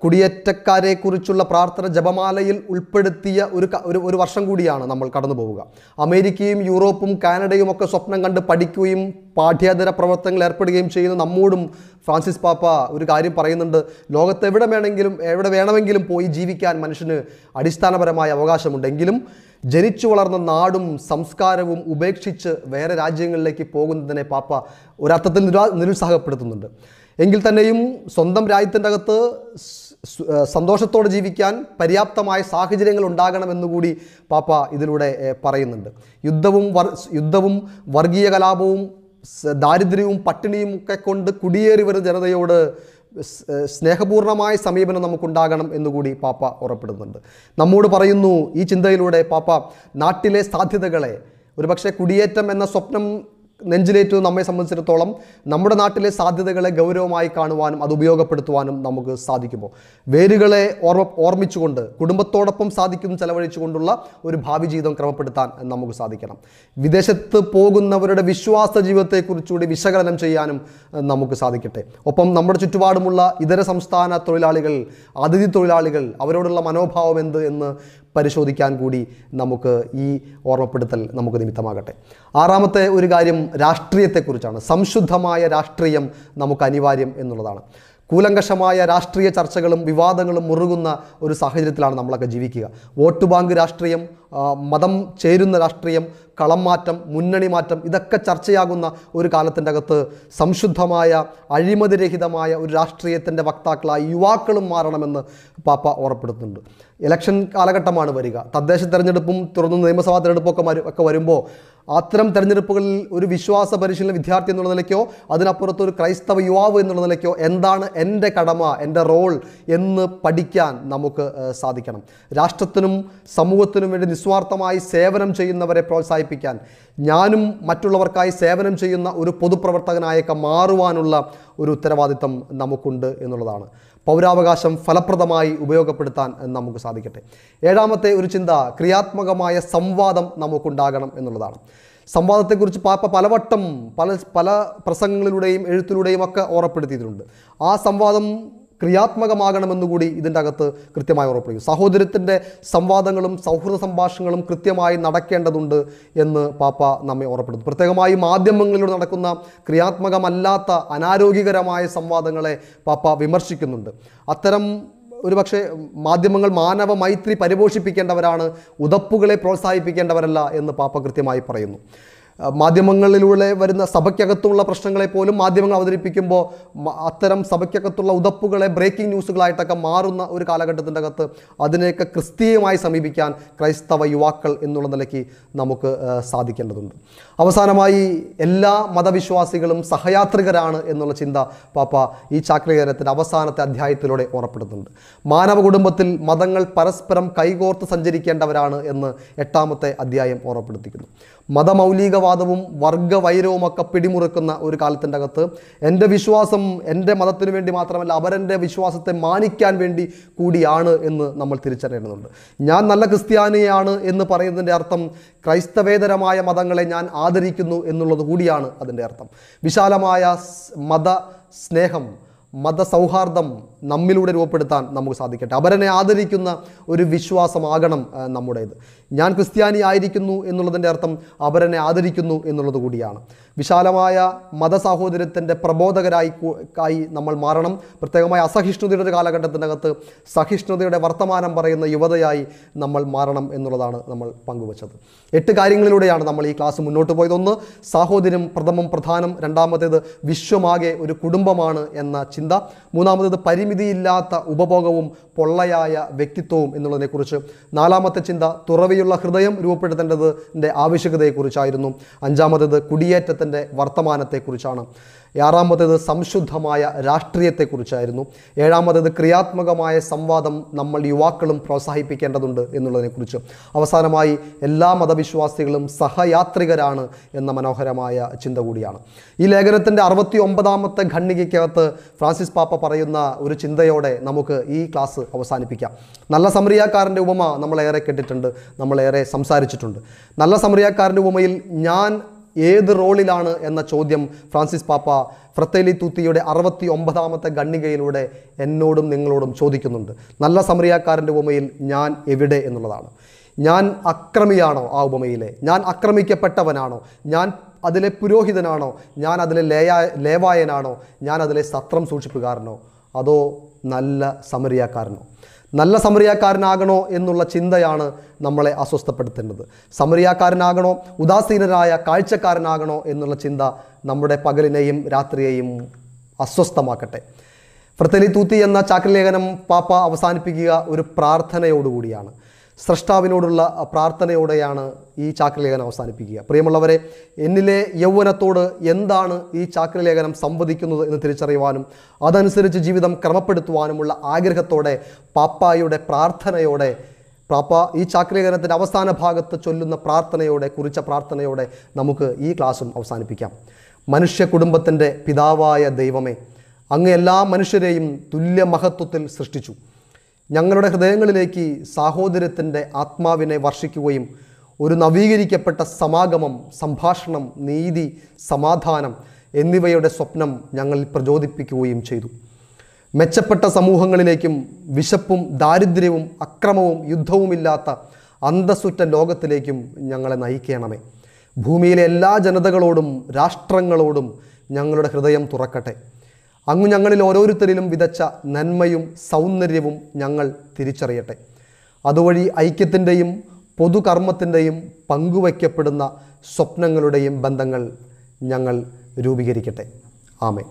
കുടിയേറ്റക്കാരെ കുറിച്ചുള്ള പ്രാർത്ഥന ജപമാലയിൽ ഉൾപ്പെടുത്തിയ ഒരു ഒരു ഒരു വർഷം കൂടിയാണ് നമ്മൾ കടന്നു പോവുക അമേരിക്കയും യൂറോപ്പും കാനഡയും ഒക്കെ സ്വപ്നം കണ്ട് പഠിക്കുകയും പാഠ്യേതര പ്രവർത്തനങ്ങൾ ഏർപ്പെടുകയും ചെയ്യുന്ന നമ്മോടും ഫ്രാൻസിസ് പാപ്പ ഒരു കാര്യം പറയുന്നുണ്ട്. ലോകത്ത് എവിടെ വേണമെങ്കിലും എവിടെ വേണമെങ്കിലും പോയി ജീവിക്കാൻ മനുഷ്യന് അടിസ്ഥാനപരമായ അവകാശമുണ്ടെങ്കിലും ജനിച്ചു വളർന്ന നാടും സംസ്കാരവും ഉപേക്ഷിച്ച് വേറെ രാജ്യങ്ങളിലേക്ക് പോകുന്നതിനെ പാപ്പ ഒരർത്ഥത്തിൽ നിരാ നിരുത്സാഹപ്പെടുത്തുന്നുണ്ട്. എങ്കിൽ തന്നെയും സ്വന്തം രാജ്യത്തിന്റെ അകത്ത് സന്തോഷത്തോടെ ജീവിക്കാൻ പര്യാപ്തമായ സാഹചര്യങ്ങൾ ഉണ്ടാകണമെന്നുകൂടി പാപ്പ ഇതിലൂടെ പറയുന്നുണ്ട്. യുദ്ധവും യുദ്ധവും വർഗീയ കലാപവും ദാരിദ്ര്യവും പട്ടിണിയും ഒക്കെ കൊണ്ട് കുടിയേറി വരുന്ന ജനതയോട് സ്നേഹപൂർണമായ സമീപനം നമുക്കുണ്ടാകണം എന്നുകൂടി പാപ്പ ഉറപ്പെടുന്നുണ്ട്. നമ്മോട് പറയുന്നു ഈ ചിന്തയിലൂടെ പാപ്പ നാട്ടിലെ സാധ്യതകളെ ഒരുപക്ഷെ കുടിയേറ്റം എന്ന സ്വപ്നം നെഞ്ചിലേറ്റു നമ്മെ സംബന്ധിച്ചിടത്തോളം നമ്മുടെ നാട്ടിലെ സാധ്യതകളെ ഗൗരവമായി കാണുവാനും അത് ഉപയോഗപ്പെടുത്തുവാനും നമുക്ക് സാധിക്കുമോ? വേരുകളെ ഓർമ്മ ഓർമ്മിച്ചുകൊണ്ട് കുടുംബത്തോടൊപ്പം സാധിക്കും ചെലവഴിച്ചുകൊണ്ടുള്ള ഒരു ഭാവി ജീവിതം ക്രമപ്പെടുത്താൻ നമുക്ക് സാധിക്കണം. വിദേശത്ത് പോകുന്നവരുടെ വിശ്വാസ ജീവിതത്തെക്കുറിച്ചുകൂടി വിശകലനം ചെയ്യാനും നമുക്ക് സാധിക്കട്ടെ. ഒപ്പം നമ്മുടെ ചുറ്റുപാടുമുള്ള ഇതര സംസ്ഥാന തൊഴിലാളികൾ അതിഥി തൊഴിലാളികൾ അവരോടുള്ള മനോഭാവം എന്ത് എന്ന് പരിശോധിക്കാൻ കൂടി നമുക്ക് ഈ ഓർമ്മപ്പെടുത്തൽ നമുക്ക് നിമിത്തമാകട്ടെ. ആറാമത്തെ ഒരു കാര്യം രാഷ്ട്രീയത്തെക്കുറിച്ചാണ്. സംശുദ്ധമായ രാഷ്ട്രീയം നമുക്ക് അനിവാര്യം എന്നുള്ളതാണ്. കൂലങ്കഷമായ രാഷ്ട്രീയ ചർച്ചകളും വിവാദങ്ങളും മുറുകുന്ന ഒരു സാഹചര്യത്തിലാണ് നമ്മളൊക്കെ ജീവിക്കുക. വോട്ട് ബാങ്ക് രാഷ്ട്രീയം മതം ചേരുന്ന രാഷ്ട്രീയം കളം മാറ്റം മുന്നണി മാറ്റം ഇതൊക്കെ ചർച്ചയാകുന്ന ഒരു കാലത്തിന്റെ അകത്ത് സംശുദ്ധമായ അഴിമതിരഹിതമായ ഒരു രാഷ്ട്രീയത്തിന്റെ വക്താക്കളായി യുവാക്കളും മാറണമെന്ന് പാപ്പ ഓർപ്പെടുത്തുന്നുണ്ട് ഇലക്ഷൻ കാലഘട്ടമാണ് വരിക. തദ്ദേശ തെരഞ്ഞെടുപ്പും തുടർന്ന് നിയമസഭാ തെരഞ്ഞെടുപ്പൊക്കെ ഒക്കെ വരുമ്പോൾ അത്തരം തെരഞ്ഞെടുപ്പുകളിൽ ഒരു വിശ്വാസ പരിശീലന വിദ്യാർത്ഥി എന്നുള്ള നിലയ്ക്കോ അതിനപ്പുറത്ത് ഒരു ക്രൈസ്തവ യുവാവ് എന്നുള്ള നിലയ്ക്കോ എന്താണ് എന്റെ കടമ എന്റെ റോൾ എന്ന് പഠിക്കാൻ നമുക്ക് സാധിക്കണം. രാഷ്ട്രത്തിനും സമൂഹത്തിനും വേണ്ടി നിസ്വാർത്ഥമായി സേവനം ചെയ്യുന്നവരെ പ്രോത്സാഹിപ്പിക്കാൻ ഞാനും മറ്റുള്ളവർക്കായി സേവനം ചെയ്യുന്ന ഒരു പൊതുപ്രവർത്തകനായൊക്കെ മാറുവാനുള്ള ഒരു ഉത്തരവാദിത്തം നമുക്കുണ്ട് എന്നുള്ളതാണ്. പൗരാവകാശം ഫലപ്രദമായി ഉപയോഗപ്പെടുത്താൻ നമുക്ക് സാധിക്കട്ടെ. ഏഴാമത്തെ ഒരു ചിന്ത ക്രിയാത്മകമായ സംവാദം നമുക്കുണ്ടാകണം എന്നുള്ളതാണ്. സംവാദത്തെക്കുറിച്ച് പാപ്പ പലവട്ടം പല പല പ്രസംഗങ്ങളിലൂടെയും എഴുത്തിലൂടെയും ഒക്കെ ഓർമ്മപ്പെടുത്തിയിട്ടുണ്ട്. ആ സംവാദം ക്രിയാത്മകമാകണമെന്നുകൂടി ഇതിന്റെ അകത്ത് കൃത്യമായി ഉറപ്പിക്കും സഹോദരത്തിന്റെ സംവാദങ്ങളും സൗഹൃദ സംഭാഷണങ്ങളും കൃത്യമായി നടക്കേണ്ടതുണ്ട് എന്ന് പാപ്പ നമ്മെ ഓർമ്മപ്പെടുത്തും പ്രത്യേകമായി മാധ്യമങ്ങളിലൂടെ നടക്കുന്ന ക്രിയാത്മകമല്ലാത്ത അനാരോഗ്യകരമായ സംവാദങ്ങളെ പാപ്പ വിമർശിക്കുന്നുണ്ട്. അത്തരം ഒരുപക്ഷെ മാധ്യമങ്ങൾ മാനവ മൈത്രി പരിപോഷിപ്പിക്കേണ്ടവരാണ് ഉതപ്പുകളെ പ്രോത്സാഹിപ്പിക്കേണ്ടവരല്ല എന്ന് പാപ്പ കൃത്യമായി പറയുന്നു. മാധ്യമങ്ങളിലൂടെ വരുന്ന സഭയ്ക്കകത്തുള്ള പ്രശ്നങ്ങളെ പോലും മാധ്യമങ്ങൾ അവതരിപ്പിക്കുമ്പോൾ അത്തരം സഭയ്ക്കകത്തുള്ള ഉതപ്പുകളെ ബ്രേക്കിംഗ് ന്യൂസുകളായിട്ടൊക്കെ മാറുന്ന ഒരു കാലഘട്ടത്തിന്റെ അകത്ത് അതിനെയൊക്കെ ക്രിസ്തീയമായി സമീപിക്കാൻ ക്രൈസ്തവ യുവാക്കൾ എന്നുള്ള നിലയ്ക്ക് നമുക്ക് സാധിക്കേണ്ടതുണ്ട്. അവസാനമായി എല്ലാ മതവിശ്വാസികളും സഹയാത്രികരാണ് എന്നുള്ള ചിന്ത പാപ്പ ഈ ചാക്രീകരണത്തിന്റെ അവസാനത്തെ അധ്യായത്തിലൂടെ ഓർപ്പെടുത്തുന്നുണ്ട് മാനവ കുടുംബത്തിൽ മതങ്ങൾ പരസ്പരം കൈകോർത്ത് സഞ്ചരിക്കേണ്ടവരാണ് എന്ന് എട്ടാമത്തെ അധ്യായം ഓർമ്മപ്പെടുത്തിക്കുന്നു. മതമൗലികവാദവും വർഗവൈരവും ഒക്കെ പിടിമുറുക്കുന്ന ഒരു കാലത്തിന്റെ അകത്ത് എന്റെ വിശ്വാസം എന്റെ മതത്തിനു വേണ്ടി മാത്രമല്ല അവരെന്റെ വിശ്വാസത്തെ മാനിക്കാൻ വേണ്ടി കൂടിയാണ് എന്ന് നമ്മൾ തിരിച്ചറിയേണ്ടതുണ്ട്. ഞാൻ നല്ല ക്രിസ്ത്യാനിയാണ് എന്ന് പറയുന്നതിന്റെ അർത്ഥം ക്രൈസ്തവേതരമായ മതങ്ങളെ ഞാൻ ആദരിക്കുന്നു എന്നുള്ളത് കൂടിയാണ് അതിന്റെ അർത്ഥം. വിശാലമായ മത സ്നേഹം മതസൗഹാർദ്ദം നമ്മിലൂടെ രൂപപ്പെടുത്താൻ നമുക്ക് സാധിക്കട്ടെ. അവരനെ ആദരിക്കുന്ന ഒരു വിശ്വാസമാകണം നമ്മുടേത്. ഞാൻ ക്രിസ്ത്യാനി ആയിരിക്കുന്നു എന്നുള്ളതിന്റെ അർത്ഥം അവരനെ ആദരിക്കുന്നു എന്നുള്ളത് കൂടിയാണ്. വിശാലമായ മതസാഹോദര്യത്തിന്റെ പ്രബോധകരായി ആയി നമ്മൾ മാറണം. പ്രത്യേകമായി അസഹിഷ്ണുതയുടെ ഒരു കാലഘട്ടത്തിനകത്ത് സഹിഷ്ണുതയുടെ വർത്തമാനം പറയുന്ന യുവതയായി നമ്മൾ മാറണം എന്നുള്ളതാണ് നമ്മൾ പങ്കുവച്ചത്. എട്ട് കാര്യങ്ങളിലൂടെയാണ് നമ്മൾ ഈ ക്ലാസ് മുന്നോട്ട് പോയത്. ഒന്ന് സാഹോദര്യം പ്രഥമം പ്രധാനം. രണ്ടാമത്തേത് വിശ്വമാകെ ഒരു കുടുംബമാണ് എന്ന ചിന്ത. മൂന്നാമത്തേത് പരിമിതി പരിമിതിയില്ലാത്ത ഉപഭോഗവും പൊള്ളയായ വ്യക്തിത്വവും എന്നുള്ളതിനെക്കുറിച്ച് നാലാമത്തെ ചിന്ത തുറവിയുള്ള ഹൃദയം രൂപപ്പെടുത്തേണ്ടതിന്റെ ആവശ്യകതയെക്കുറിച്ചായിരുന്നു. അഞ്ചാമത്തേത് കുടിയേറ്റത്തിന്റെ വർത്തമാനത്തെക്കുറിച്ചാണ്. ആറാമത്തേത് സംശുദ്ധമായ രാഷ്ട്രീയത്തെക്കുറിച്ചായിരുന്നു. ഏഴാമത്തേത് ക്രിയാത്മകമായ സംവാദം നമ്മൾ യുവാക്കളും പ്രോത്സാഹിപ്പിക്കേണ്ടതുണ്ട് എന്നുള്ളതിനെക്കുറിച്ച്. അവസാനമായി എല്ലാ മതവിശ്വാസികളും സഹയാത്രികരാണ് എന്ന മനോഹരമായ ചിന്ത കൂടിയാണ്. ഈ ലേഖനത്തിന്റെ അറുപത്തി ഒമ്പതാമത്തെ ഖണ്ഡികയ്ക്കകത്ത് ഫ്രാൻസിസ് പാപ്പ പറയുന്ന ഒരു ചിന്തയോടെ നമുക്ക് ഈ ക്ലാസ് അവസാനിപ്പിക്കാം. നല്ല സമറിയാക്കാരന്റെ ഉപമ നമ്മളേറെ കേട്ടിട്ടുണ്ട് നമ്മളേറെ സംസാരിച്ചിട്ടുണ്ട്. നല്ല സമറിയാക്കാരന്റെ ഉപമയിൽ ഞാൻ ഏത് റോളിലാണ് എന്ന ചോദ്യം ഫ്രാൻസിസ് പാപ്പ ഫ്രത്തേലി തൂത്തിയുടെ അറുപത്തി ഒമ്പതാമത്തെ ഖണ്ണികയിലൂടെ എന്നോടും നിങ്ങളോടും ചോദിക്കുന്നുണ്ട്. നല്ല സമറിയാക്കാരന്റെ ഉപമയിൽ ഞാൻ എവിടെ എന്നുള്ളതാണ്. ഞാൻ അക്രമിയാണോ ആ ഉപമയിലെ? ഞാൻ അക്രമിക്കപ്പെട്ടവനാണോ? ഞാൻ അതിലെ പുരോഹിതനാണോ? ഞാൻ അതിലെ ലേയാ ലേവായനാണോ? ഞാൻ അതിലെ സത്രം സൂക്ഷിപ്പുകാരനോ? അതോ നല്ല സമറിയാക്കാരനോ? നല്ല സമറിയാക്കാരനാകണോ എന്നുള്ള ചിന്തയാണ് നമ്മളെ അസ്വസ്ഥപ്പെടുത്തേണ്ടത്. സമറിയാക്കാരനാകണോ ഉദാസീനരായ കാഴ്ചക്കാരനാകണോ എന്നുള്ള ചിന്ത നമ്മുടെ പകലിനെയും രാത്രിയെയും അസ്വസ്ഥമാക്കട്ടെ. ഫ്രത്തലി തൂത്തി എന്ന ചാക്രലേഖനം പാപ്പ അവസാനിപ്പിക്കുക ഒരു പ്രാർത്ഥനയോടുകൂടിയാണ്. സ്രഷ്ടാവിനോടുള്ള പ്രാർത്ഥനയോടെയാണ് ഈ ചാക്രലേഖനം അവസാനിപ്പിക്കുക. പ്രിയമുള്ളവരെ എന്നിലെ യൗവനത്തോട് എന്താണ് ഈ ചാക്രലേഖനം സംവദിക്കുന്നത് എന്ന് തിരിച്ചറിയുവാനും അതനുസരിച്ച് ജീവിതം ക്രമപ്പെടുത്തുവാനുമുള്ള ആഗ്രഹത്തോടെ പാപ്പായുടെ പ്രാർത്ഥനയോടെ പാപ്പ ഈ ചാക്രലേഖനത്തിന്റെ അവസാന ഭാഗത്ത് ചൊല്ലുന്ന പ്രാർത്ഥനയോടെ കുറിച്ച പ്രാർത്ഥനയോടെ നമുക്ക് ഈ ക്ലാസ്സും അവസാനിപ്പിക്കാം. മനുഷ്യ കുടുംബത്തിന്റെ പിതാവായ ദൈവമേ അങ്ങ് എല്ലാ മനുഷ്യരെയും തുല്യ മഹത്വത്തിൽ സൃഷ്ടിച്ചു. ഞങ്ങളുടെ ഹൃദയങ്ങളിലേക്ക് സാഹോദര്യത്തിന്റെ ആത്മാവിനെ വർഷിക്കുകയും ഒരു നവീകരിക്കപ്പെട്ട സമാഗമം സംഭാഷണം നീതി സമാധാനം എന്നിവയുടെ സ്വപ്നം ഞങ്ങളിൽ പ്രചോദിപ്പിക്കുകയും ചെയ്തു. മെച്ചപ്പെട്ട സമൂഹങ്ങളിലേക്കും വിശപ്പും ദാരിദ്ര്യവും അക്രമവും യുദ്ധവുമില്ലാത്ത അന്തസ്സുറ്റ ലോകത്തിലേക്കും ഞങ്ങളെ നയിക്കണമേ. ഭൂമിയിലെ എല്ലാ ജനതകളോടും രാഷ്ട്രങ്ങളോടും ഞങ്ങളുടെ ഹൃദയം തുറക്കട്ടെ. അങ്ങ് ഞങ്ങളിൽ ഓരോരുത്തരിലും വിതച്ച നന്മയും സൗന്ദര്യവും ഞങ്ങൾ തിരിച്ചറിയട്ടെ. അതുവഴി ഐക്യത്തിന്റെയും പൊതുകർമ്മത്തിന്റെയും പങ്കുവയ്ക്കപ്പെടുന്ന സ്വപ്നങ്ങളുടെയും ബന്ധങ്ങൾ ഞങ്ങൾ രൂപീകരിക്കട്ടെ. ആമേ